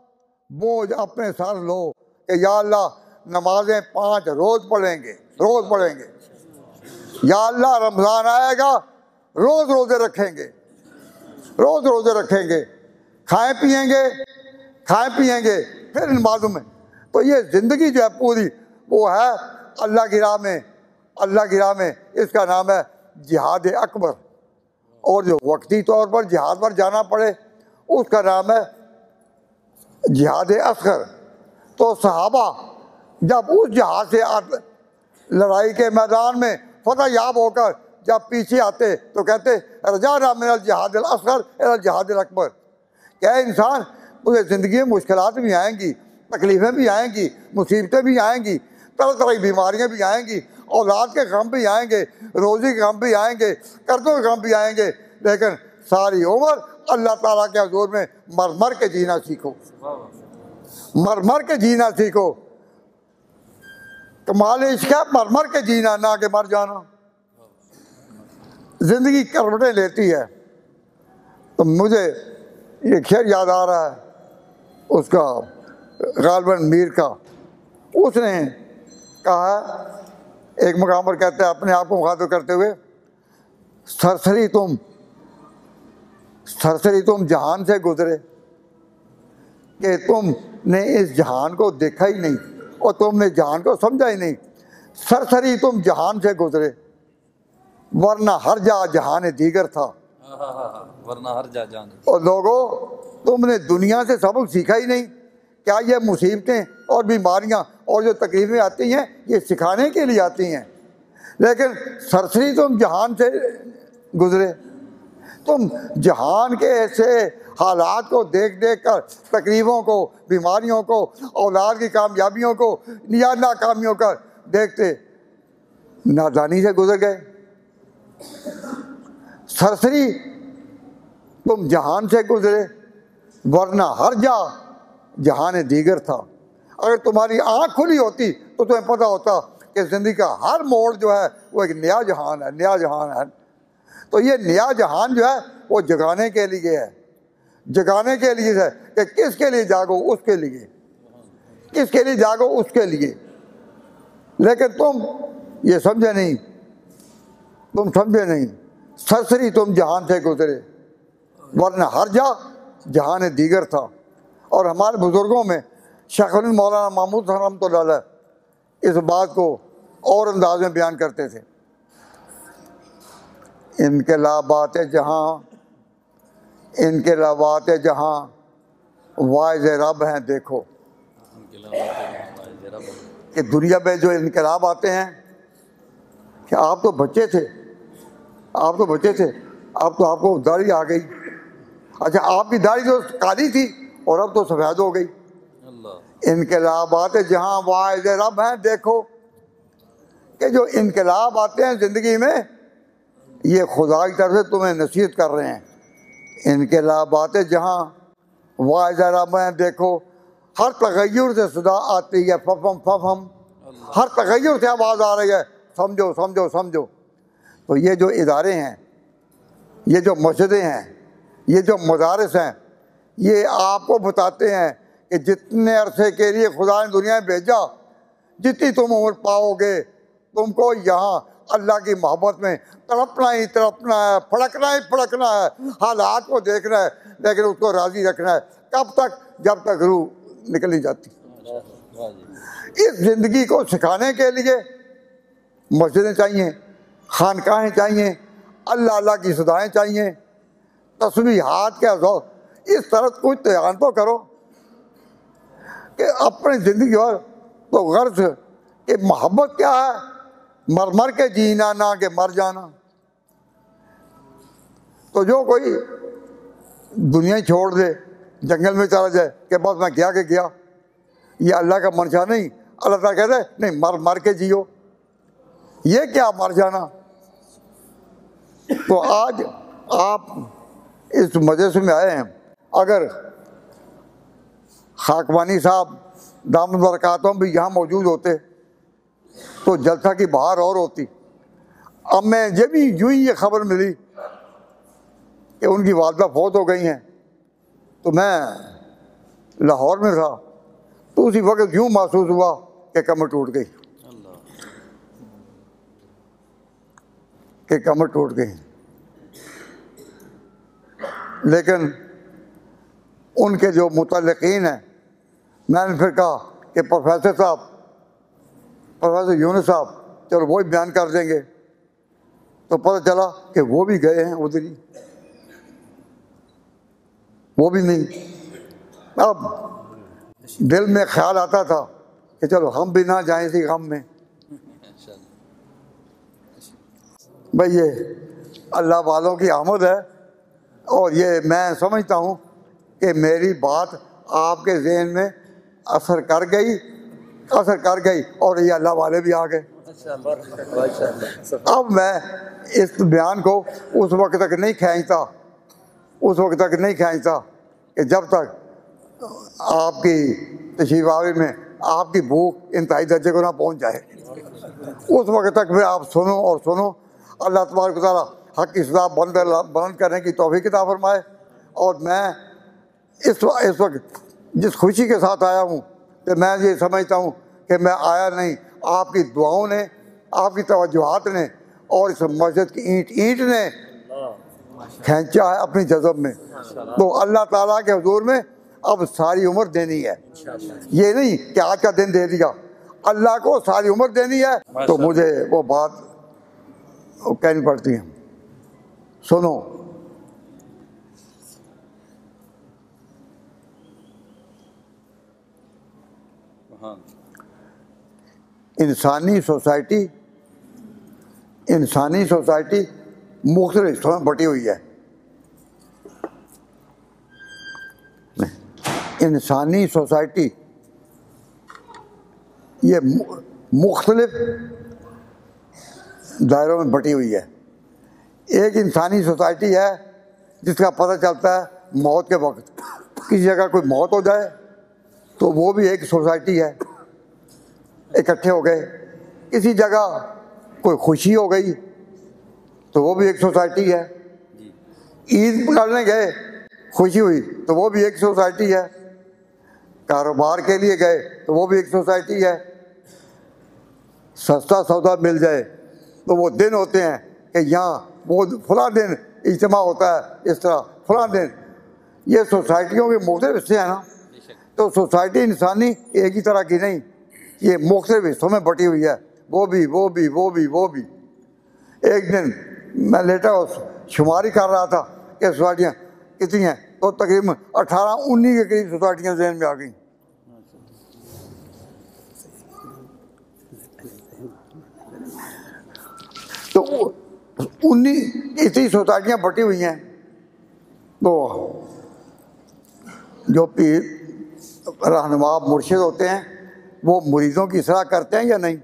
بوجھ اپنے سر لو کہ یا اللہ نمازیں پانچ روز پڑھیں گے، روز پڑھیں گے۔ یا اللہ، رمضان آئے گا، روز روزے رکھیں گے۔ روز روزے رکھیں گے۔ کھائیں پیئیں گے، کھائیں پیئیں گے۔ پھر ان باتوں میں۔ تو یہ زندگی جو ہے پوری، وہ ہے اللہ کی راہ میں، اللہ کی راہ میں۔ اس کا نام ہے جہاد اکبر۔ اور جو وقتی طور پر جہاد پر جانا پڑے، اس کا نام ہے جہاد اصغر۔ تو صحابہ جب اس جہاد سے لڑائی کے میدان میں فتح یاب ہو کر جب پیچھے آتے تو کہتے، رجا رام الجہاد الاصغر الجہاد الاکبر. کیا انسان اسے زندگی میں مشکلات بھی آئیں گی، تکلیفیں بھی آئیں گی، مصیبتیں بھی آئیں گی، طرح طرح کی بیماریاں بھی آئیں گی، اولاد کے غم بھی آئیں گے، روزی کے غم بھی آئیں گے، قرضوں کے غم بھی آئیں گے، لیکن ساری عمر اللہ تعالیٰ کے حضور میں مر مر کے جینا سیکھو۔ مر مر کے جینا سیکھو۔ کمال عشق ہے مر مر کے جینا، نہ کہ مر جانا۔ زندگی کروٹیں لیتی ہے۔ تو مجھے یہ کھیر یاد آ رہا ہے، اس کا، غالباً میر کا۔ اس نے کہا، ایک مقام پر کہتے ہیں، اپنے آپ کو مخاطب کرتے ہوئے، سرسری تم سرسری تم جہان سے گزرے کہ تم نے اس جہان کو دیکھا ہی نہیں۔ اور تم نے جہان کو سمجھا ہی نہیں۔ سرسری تم جہان سے گزرے ورنہ ہر جا جہان دیگر تھا۔ ورنہ ہر جا جان اور لوگوں تم نے دنیا سے سبق سیکھا ہی نہیں۔ کیا یہ مصیبتیں اور بیماریاں اور جو تکلیفیں آتی ہیں یہ سکھانے کے لیے آتی ہیں؟ لیکن سرسری تم جہان سے گزرے۔ تم جہان کے ایسے حالات کو دیکھ دیکھ کر تکلیفوں کو، بیماریوں کو، اولاد کی کامیابیوں کو یا ناکامیوں کا دیکھتے نادانی سے گزر گئے۔ سرسری تم جہان سے گزرے، ورنہ ہر جا جہان دیگر تھا۔ اگر تمہاری آنکھ کھلی ہوتی تو تمہیں پتہ ہوتا کہ زندگی کا ہر موڑ جو ہے وہ ایک نیا جہان ہے، نیا جہان ہے۔ تو یہ نیا جہان جو ہے وہ جگانے کے لیے ہے۔ جگانے کے لیے ہے کہ کس کے لیے جاگو اس کے لیے؟ کس کے لیے جاگو اس کے لیے؟ لیکن تم یہ سمجھے نہیں، تم سمجھے نہیں، سرسری تم جہان سے گزرے، ورنہ ہر جا جہان دیگر تھا۔ اور ہمارے بزرگوں میں شیخ مولانا محمود رحمۃ اللہ علیہ اس بات کو اور انداز میں بیان کرتے تھے۔ انقلابات جہاں انقلابات جہاں واحد رب ہیں، دیکھو۔ کہ دنیا میں جو انقلاب آتے ہیں، کہ آپ تو بچے تھے۔ آپ تو بچے تھے۔ اب تو آپ کو داڑھی آ گئی۔ اچھا آپ کی داڑھی جو کالی تھی اور اب تو سفید ہو گئی۔ انقلابات جہاں واحد رب ہیں، دیکھو۔ کہ جو انقلاب آتے ہیں زندگی میں، یہ خدا کی طرف سے تمہیں نصیحت کر رہے ہیں۔ انقلابات جہاں واحد رب ہیں دیکھو، ہر تغیر سے صدا آتی ہے، ففم ففم، ہر تغیر سے آواز آ رہی ہے، سمجھو سمجھو سمجھو۔ تو یہ جو ادارے ہیں، یہ جو مسجدیں ہیں، یہ جو مدارس ہیں، یہ آپ کو بتاتے ہیں کہ جتنے عرصے کے لیے خدا نے دنیا میں بھیجا، جتنی تم عمر پاؤ گے، تم کو یہاں اللہ کی محبت میں تڑپنا ہی تڑپنا ہے، پھڑکنا ہی پھڑکنا ہے، حالات کو دیکھنا ہے، لیکن اس کو راضی رکھنا ہے۔ کب تک؟ جب تک روح نکل جاتی۔ اس زندگی کو سکھانے کے لیے مسجدیں چاہیے، خانقاہیں چاہیے، اللہ اللہ کی سدائیں چاہیے تصویحات کے ذوق۔ اس طرح کچھ تیان تو کرو کہ اپنی زندگی اور تو غرض کہ محبت کیا ہے۔ مر مر کے جینا نہ کہ مر جانا۔ تو جو کوئی دنیا چھوڑ دے، جنگل میں چلا جائے کہ بس میں کیا کہ گیا یہ اللہ کا منشا نہیں۔ اللہ تعالیٰ کہتے نہیں، مر مر کے جیو۔ یہ کیا مر جانا؟ تو آج آپ اس مجلس میں آئے ہیں۔ اگر خاکوانی صاحب دام برکاتوں بھی یہاں موجود ہوتے تو جلسہ کی بہار اور ہوتی۔ اب میں جب بھی یوں ہی یہ خبر ملی کہ ان کی والدہ فوت ہو گئی ہیں۔ تو میں لاہور میں تھا۔ تو اسی وقت یوں محسوس ہوا کہ کمر ٹوٹ گئی۔ کہ کمر ٹوٹ گئی۔ لیکن ان کے جو متعلقین ہیں، میں نے پھر کہا کہ پروفیسر صاحب پروفیسر یونس صاحب، چلو وہ بیان کر دیں گے۔ تو پتہ چلا کہ وہ بھی گئے ہیں ادھر ہی۔ وہ بھی نہیں۔ اب دل میں خیال آتا تھا کہ چلو ہم بھی نہ جائیں اسی غم میں۔ بھائی یہ اللہ والوں کی آمد ہے۔ اور یہ میں سمجھتا ہوں کہ میری بات آپ کے ذہن میں اثر کر گئی۔ اثر کر گئی اور یہ اللہ والے بھی آ گئے۔ اب میں اس بیان کو اس وقت تک نہیں کھینچتا۔ اس وقت تک نہیں کھینچتا کہ جب تک آپ کی تشریف آوری میں آپ کی بھوک انتہائی درجے کو نہ پہنچ جائے۔ اس وقت تک میں آپ سنو اور سنو اللہ تبارک تعالیٰ حق کی سزا بند بلند کرنے کی توفیق کتاب فرمائے۔ اور میں اس اس وقت جس خوشی کے ساتھ آیا ہوں کہ میں یہ سمجھتا ہوں کہ میں آیا نہیں۔ آپ کی دعاؤں نے آپ کی توجہات نے اور اس مسجد کی اینٹ اینٹ نے کھینچا ہے اپنی جذب میں۔ تو اللہ تعالیٰ کے حضور میں اب ساری عمر دینی ہے۔ یہ نہیں کہ آج کا دن دے دیا۔ اللہ کو ساری عمر دینی ہے۔ تو مجھے وہ بات کہنی پڑتی ہے۔ سنو۔ انسانی سوسائٹی انسانی سوسائٹی مختلف حصوں میں بٹی ہوئی ہے۔ انسانی سوسائٹی، یہ مختلف دائروں میں بٹی ہوئی ہے۔ ایک انسانی سوسائٹی ہے جس کا پتہ چلتا ہے موت کے وقت۔ کسی جگہ کوئی موت ہو جائے تو وہ بھی ایک سوسائٹی ہے۔ اکٹھے ہو گئے کسی جگہ کوئی خوشی ہو گئی تو وہ بھی ایک سوسائٹی ہے عید پکڑنے گئے خوشی ہوئی تو وہ بھی ایک سوسائٹی ہے کاروبار کے لیے گئے تو وہ بھی ایک سوسائٹی ہے سستا سودا مل جائے تو وہ دن ہوتے ہیں کہ یہاں وہ فلاں دن اجتماع ہوتا ہے اس طرح فلاں دن یہ سوسائٹیوں کے مختلف حصے ہیں نا تو سوسائٹی انسانی ایک ہی طرح کی نہیں یہ مختلف حصوں میں بٹی ہوئی ہے۔ وہ بھی وہ بھی وہ بھی وہ بھی۔ ایک دن میں لیٹا اس شماری کر رہا تھا کہ سوسائٹیاں کتنی ہیں۔ تو تقریباً اٹھارہ، انیس کے قریب سوسائٹیاں ذہن میں آ گئیں۔ تو انیس اتنی سوسائٹیاں بٹی ہوئی ہیں۔ تو جو پیر، رہنما، مرشد ہوتے ہیں۔ وہ مریضوں کی اصلاح کرتے ہیں یا نہیں؟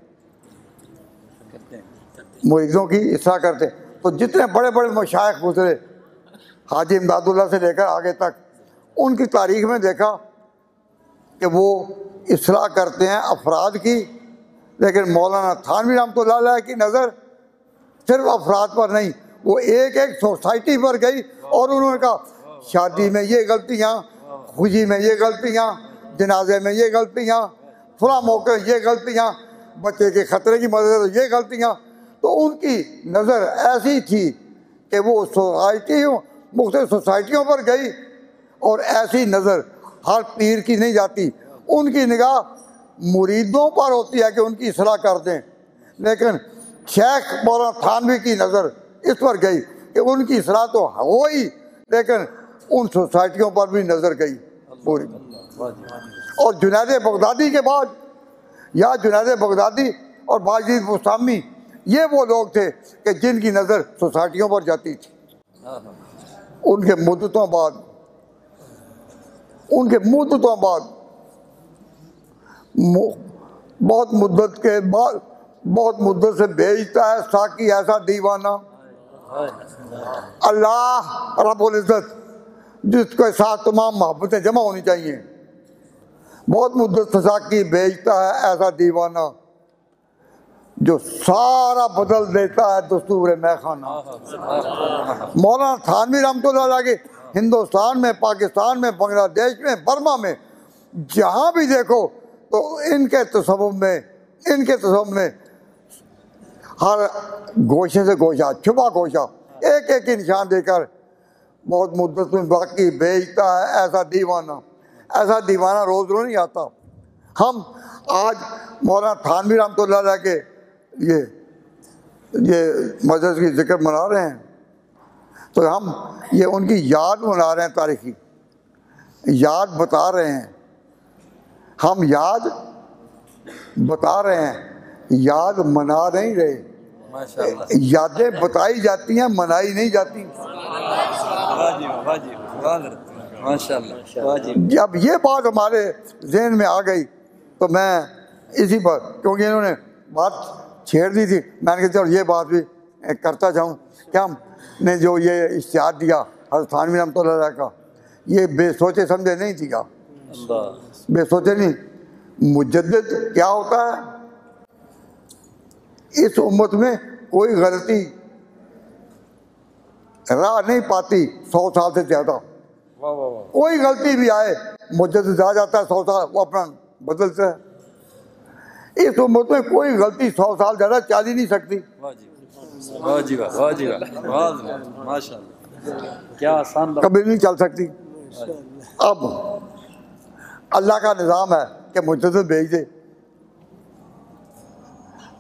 مریضوں کی اصلاح کرتے ہیں۔ تو جتنے بڑے بڑے مشائق گزرے، حاجی امداد اللہ سے لے کر آگے تک، ان کی تاریخ میں دیکھا کہ وہ اصلاح کرتے ہیں افراد کی۔ لیکن مولانا تھانوی رحمۃ اللہ علیہ کی نظر صرف افراد پر نہیں، وہ ایک ایک سوسائٹی پر گئی اور انہوں نے کہا، شادی میں یہ غلطیاں، خوشی میں یہ غلطیاں، جنازے میں یہ غلطیاں۔ فلاں موقع یہ غلطیاں، بچے کے خطرے کی مدد یہ غلطیاں۔ تو ان کی نظر ایسی تھی کہ وہ سوسائٹیوں مختلف سوسائٹیوں پر گئی اور ایسی نظر ہر پیر کی نہیں جاتی۔ ان کی نگاہ مریدوں پر ہوتی ہے کہ ان کی اصلاح کر دیں۔ لیکن شیخ مولانا تھانوی کی نظر اس پر گئی کہ ان کی اصلاح تو ہو ہی لیکن ان سوسائٹیوں پر بھی نظر گئی۔ پوری۔ اور جنید بغدادی کے بعد، یا جنید بغدادی اور باجید مستامی یہ وہ لوگ تھے کہ جن کی نظر سوسائٹیوں پر جاتی تھی۔ ان کے مدتوں بعد، ان کے مدتوں بعد بہت مدت کے بعد، بہت مدت سے بھیجتا ہے ساکی ایسا دیوانہ اللہ رب العزت، جس کے ساتھ تمام محبتیں جمع ہونی چاہیے۔ بہت مدت سے ساکی بھیجتا ہے ایسا دیوانہ جو سارا بدل دیتا ہے دستور میں خانہ مولانا تھانوی رحمۃ اللہ علیہ کے ہندوستان میں، پاکستان میں، بنگلہ دیش میں، برما میں، جہاں بھی دیکھو تو ان کے تصور میں، ان کے تصور میں ہر گوشے سے گوشہ، چھپا گوشہ، ایک ایک نشان دے کر بہت مدت میں باقی بھیجتا ہے ایسا دیوانہ۔ ایسا دیوانہ روز روز نہیں آتا۔ ہم آج مولانا تھانوی رحمۃ اللہ علیہ کے یہ یہ مدرس کی ذکر منا رہے ہیں۔ تو ہم یہ ان کی یاد منا رہے ہیں تاریخی۔ یاد بتا رہے ہیں۔ ہم یاد بتا رہے ہیں۔ یاد منا نہیں رہے۔ یادیں بتائی جاتی ہیں منائی نہیں جاتی۔ جب یہ بات ہمارے ذہن میں آ گئی تو میں اسی پر کیونکہ انہوں نے بات چھیڑ دی تھی میں نے کہا چلو یہ بات بھی کرتا جاؤں۔ کیا ہم نے جو یہ اشتہار دیا حضرت تھانوی رحمۃ اللہ علیہ کا یہ بے سوچے سمجھے نہیں دیا بے سوچے نہیں۔ مجدد کیا ہوتا ہے؟ اس امت میں کوئی غلطی راہ نہیں پاتی سو سال سے زیادہ۔ کوئی غلطی بھی آئے مجدد آ جاتا ہے سو سال وہ اپنا بدلتا ہے اس امت میں کوئی غلطی سو سال زیادہ چل ہی نہیں سکتی۔ کبھی نہیں چل سکتی۔ اب اللہ کا نظام ہے کہ مجدد بھیج دے۔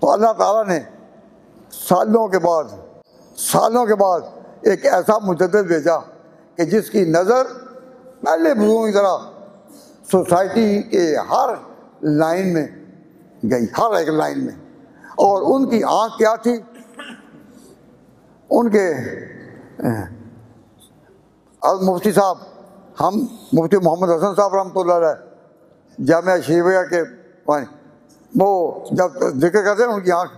تو اللہ تعالیٰ نے سالوں کے بعد سالوں کے بعد ایک ایسا مجدد بھیجا۔ کہ جس کی نظر پہلے بزرگوں کی طرح سوسائٹی کے ہر لائن میں گئی، ہر ایک لائن میں۔ اور ان کی آنکھ کیا تھی؟ ان کے مفتی صاحب، ہم مفتی محمد حسن صاحب رحمۃ اللہ علیہ، جامعہ شیویہ کے وہ جب ذکر کرتے ہیں ان کی آنکھ،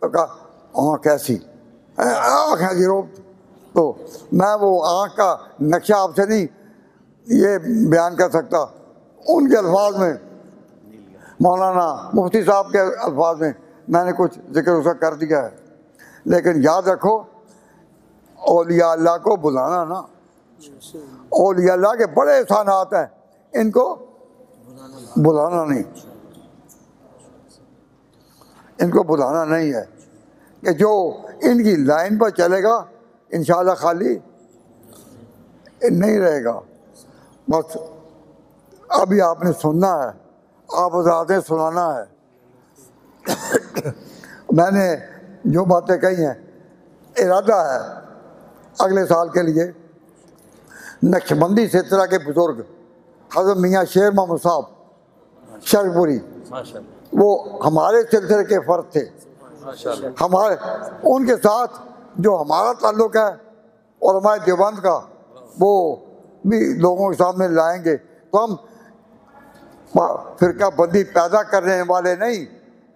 تو کہا، آنکھ کیسی آنکھ ہے جی روب۔ تو میں وہ آنکھ کا نقشہ آپ سے نہیں یہ بیان کر سکتا، ان کے الفاظ میں، مولانا مفتی صاحب کے الفاظ میں میں نے کچھ ذکر اس کا کر دیا ہے۔ لیکن یاد رکھو، اولیاء اللہ کو بلانا نا۔ اولیاء اللہ کے بڑے احسانات ہیں، ان کو بلانا نہیں۔ ان کو بلانا نہیں ہے کہ جو ان کی لائن پر چلے گا انشاءاللہ خالی نہیں رہے گا۔ بس ابھی آپ نے سننا ہے آپ حضراتیں سنانا ہے۔ میں نے جو باتیں کہی ہیں ارادہ ہے اگلے سال کے لیے نقش بندی سے طرح کے بزرگ حضرت میاں شیر محمد صاحب ماشاء اللہ وہ ہمارے سلسلے کے فرد تھے۔ ہمارے ان کے ساتھ جو ہمارا تعلق ہے اور ہمارے دیوبند کا، وہ بھی لوگوں کے سامنے لائیں گے۔ تو ہم فرقہ بندی پیدا کرنے والے نہیں،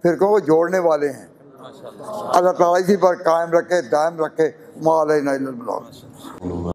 فرقوں کو جوڑنے والے ہیں۔ اللہ تعالیٰ اسی پر قائم رکھے، دائم رکھے۔ ماں علیہ